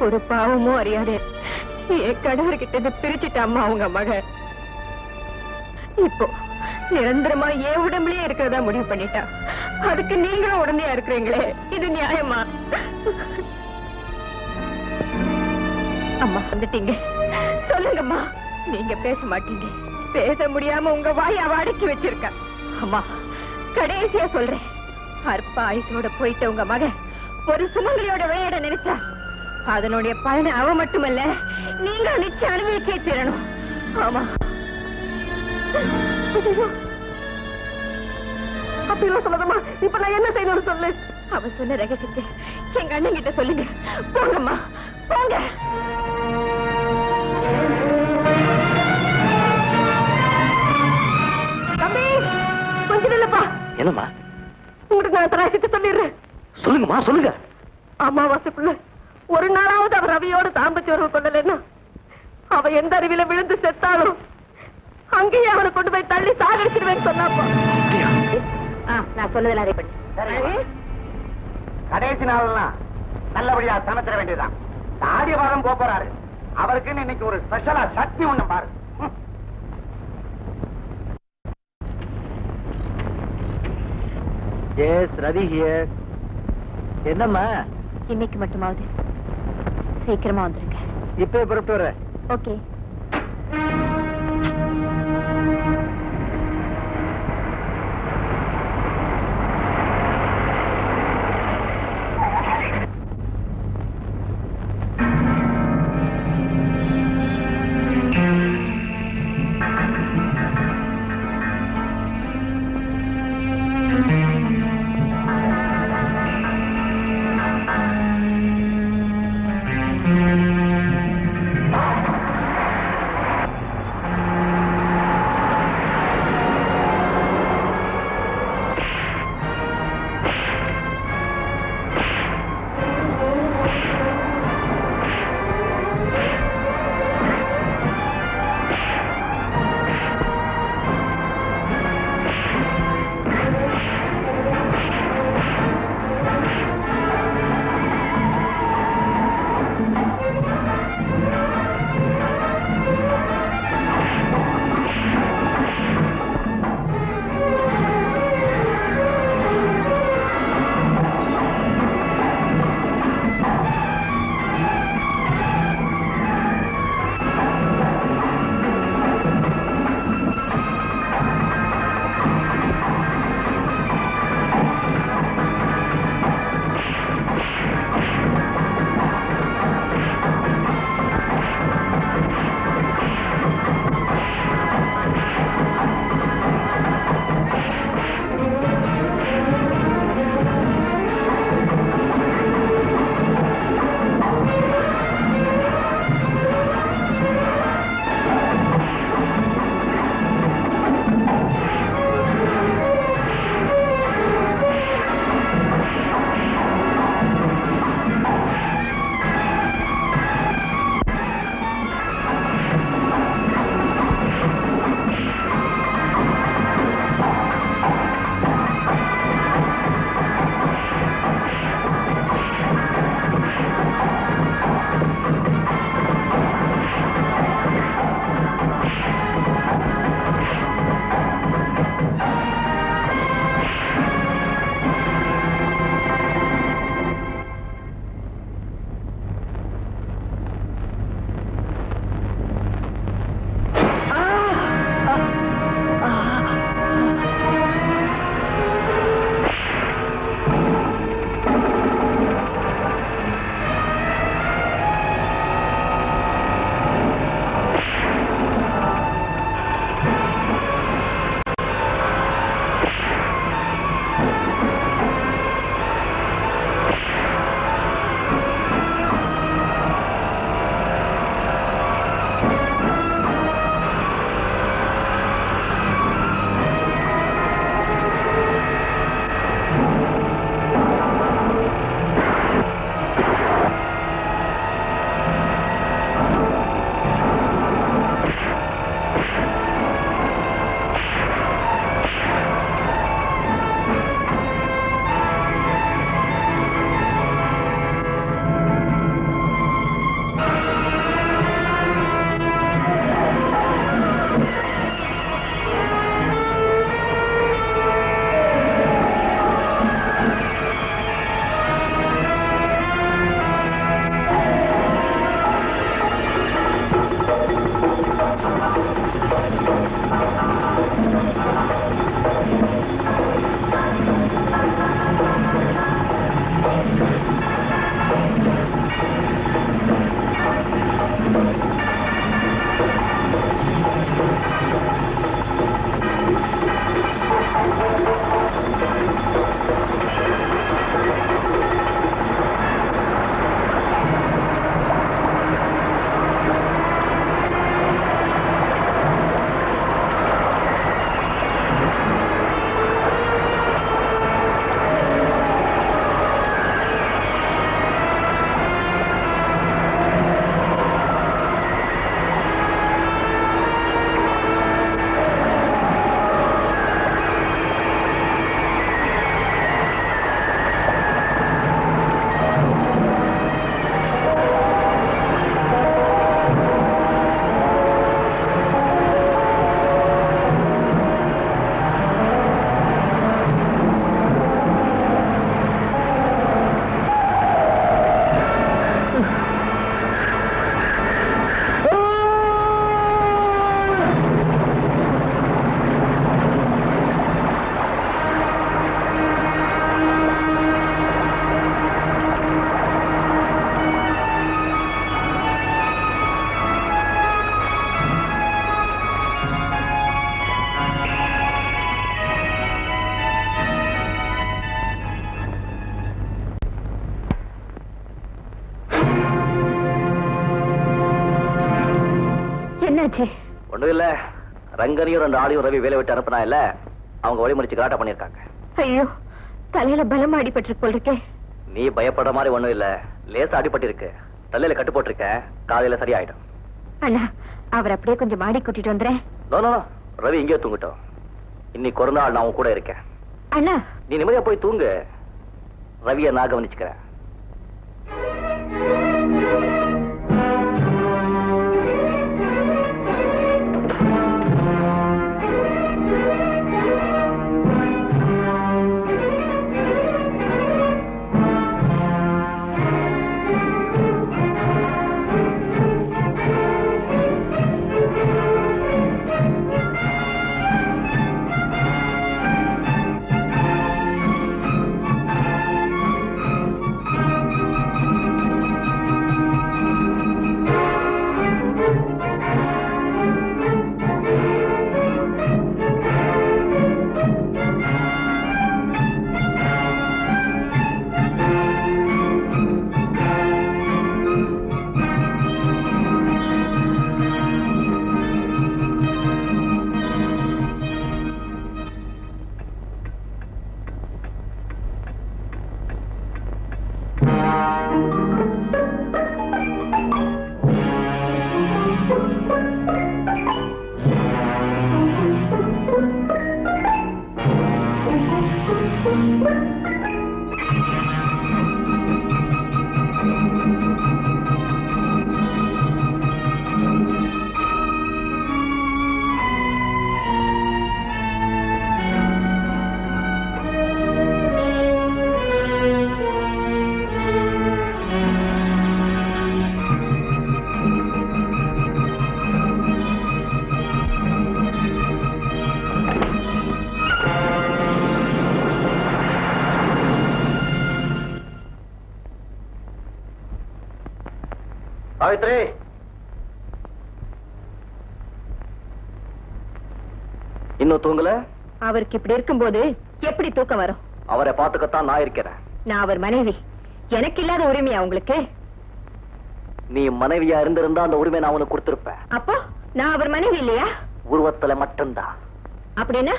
ஒரு பாவமும் அறியாத என் கணவர்கிட்ட இருந்து பிரிச்சுட்ட அம்மா அவங்க மக. இப்போ நிரந்தரமா என் உடம்புலயே இருக்கிறதா முடிவு பண்ணிட்டா. அதுக்கு நீங்களும் உடனே இருக்கிறீங்களே. இது நியாயமா? அம்மா வந்துட்டீங்க. சொல்லுங்கம்மா. நீங்க பேச மாட்டீங்க. பேச முடியாம உங்க வாயை அவ அடக்கி வச்சிருக்க. அம்மா கடைசியா சொல்றேன். அற்ப ஆயுசோட போயிட்ட உங்க மகன் ஒரு சுமங்கலியோட விளையாட நினைச்சா அதனுடைய பயனை அவ மட்டுமல்ல நீங்க நிச்சயம் அனுபவிச்சே தீரணும். ஆமா. அப்படிலாம் சொல்லாதம்மா இப்ப நான் என்ன செய்யணும்னு சொல்லு. அவ சொன்ன ரகசியத்தை எங்க அண்ணன் கிட்ட சொல்லுங்க. போங்கம்மா. போங்க. என்னம்மா? உங்களுக்கு நான் ரகசியத்தை சொல்லிடுறேன். சொல்லுங்கம்மா சொல்லுங்க. அமாவாசைக்குள்ள ஒரு நாளாவது அவர் ரவியோட தாம்பத்திய உறவு கொள்ளலைன்னா அவ எந்த அருவியில விழுந்து செத்தாலும் அங்கேயே அவனை கொண்டு போய் தள்ளி சாகடிச்சிருவேன்னு சொன்னாப்பா. நான் சொன்னதெல்லாம் அதை பண்ணி. கடைசி நாள்லாம் நல்லபடியா சமைச்சிட வேண்டியதுதான். ஆடியவாதம் போப் போறாரு. அவருக்குன்னு இன்னைக்கு ஒரு ஸ்பெஷலா சட்னி ஒண்ணு பாரு. எஸ் ரவி ஹியர் என்னம்மா? இன்னைக்கு மட்டுமாவது. சீக்கிரமா வந்துருங்க. இப்ப புறப்பட்டு வர ஓகே. என்னாச்சு? ஒண்ணும் இல்ல ரங்கனையும் ரெண்டு ஆளையும் ரவி வேலை விட்டு அனுப்புனா இல்ல? அவங்க வழிமுறைச்சு கலாட்டம் பண்ணிருக்காங்க ஐயோ தலையில பலமா அடிபட்டு போல் இருக்கே நீ பயப்படுற மாதிரி ஒண்ணும் இல்ல. லேசா அடிபட்டு இருக்கு தலையில கட்டு போட்டிருக்க. காலையில சரியாயிடும். அண்ணா அவர் அப்படியே கொஞ்சம் மாடி கூட்டிட்டு வந்துறேன். ரவி இங்கேயே தூங்கட்டும். இன்னைக்கு ஒரு நாள் நான் கூட இருக்கேன். அண்ணா. நீ நிம்மதியா போய் தூங்கு. ரவியை நான் கவனிச்சுக்கிறேன். இன்னும் தூங்கல? அவருக்கு இப்படி இருக்கும்போது எப்படி தூக்கம் வரும்? அவரை பாத்துக்கத்தான் நான் இருக்கிறேன். நான் அவர் மனைவி. எனக்கு இல்லாத உரிமையா உங்களுக்கு? நீ மனைவியா இருந்திருந்தா அந்த உரிமை நான் உனக்கு கொடுத்திருப்பேன். அப்போ நான் அவர் மனைவி இல்லையா? உருவத்துல மட்டும்தான் அப்படின்னா?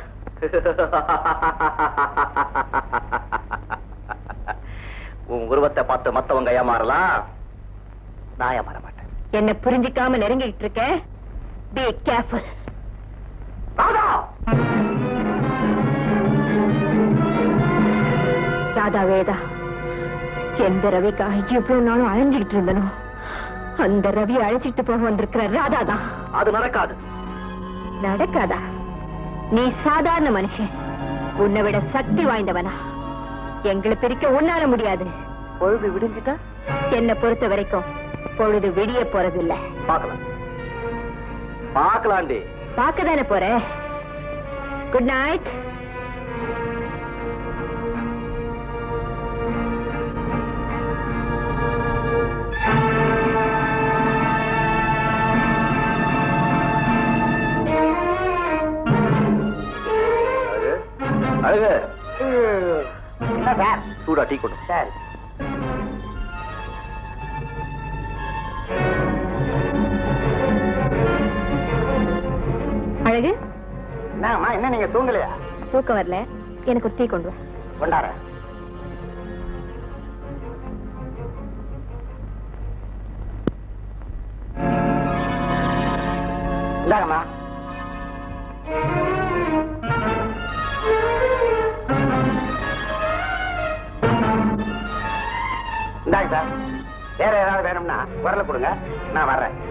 உன் உருவத்தை பார்த்து மத்தவங்க ஏமாறலாம் நான் ஏமாற மாட்டேன். என்ன புரிஞ்சுக்காம நெருங்கிட்டு இருக்க? பி கேர்ஃபுல் ராதா வேதா எந்த ரவிக்காக இவ்வளவு நாளும் அழைஞ்சுக்கிட்டு இருந்தனோ அந்த ரவி அழைச்சிட்டு போக வந்திருக்கிற ராதா தான். அது நடக்காது. நடக்காதா? நீ சாதாரண மனுஷன். உன்னை விட சக்தி வாய்ந்தவனா. எங்களை பிரிக்க உன்னால முடியாது. பொழுது விடுஞ்சிட்டா? என்னை பொறுத்த வரைக்கும் பொழுது விடிய போறதில்ல. பார்க்கலாம். பார்க்கலாண்டி. பார்க்க தானே போற குட் நைட் சூடா டீ கொண்டு சரி. என்னம்மா என்ன நீங்க தூங்கலையா? தூக்கம் வரல. எனக்கு டீ கொண்டு வா. கொண்டார. இந்தாங்கம்மா. இந்தாங்க சார். வேற ஏதாவது வேணும்னா குரல கொடுங்க. நான் வர்றேன்.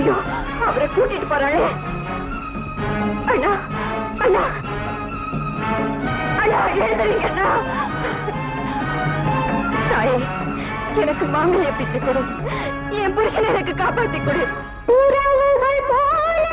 ஐயோ அவரை கூட்டிட்டு போறாளே. அண்ணா அண்ணா. அண்ணா எழுதுறீங்க அண்ணா. தாயே எனக்கு மாமியை பிச்சு கொடு. என் புருஷன் எனக்கு காப்பாத்தி கொடு. போல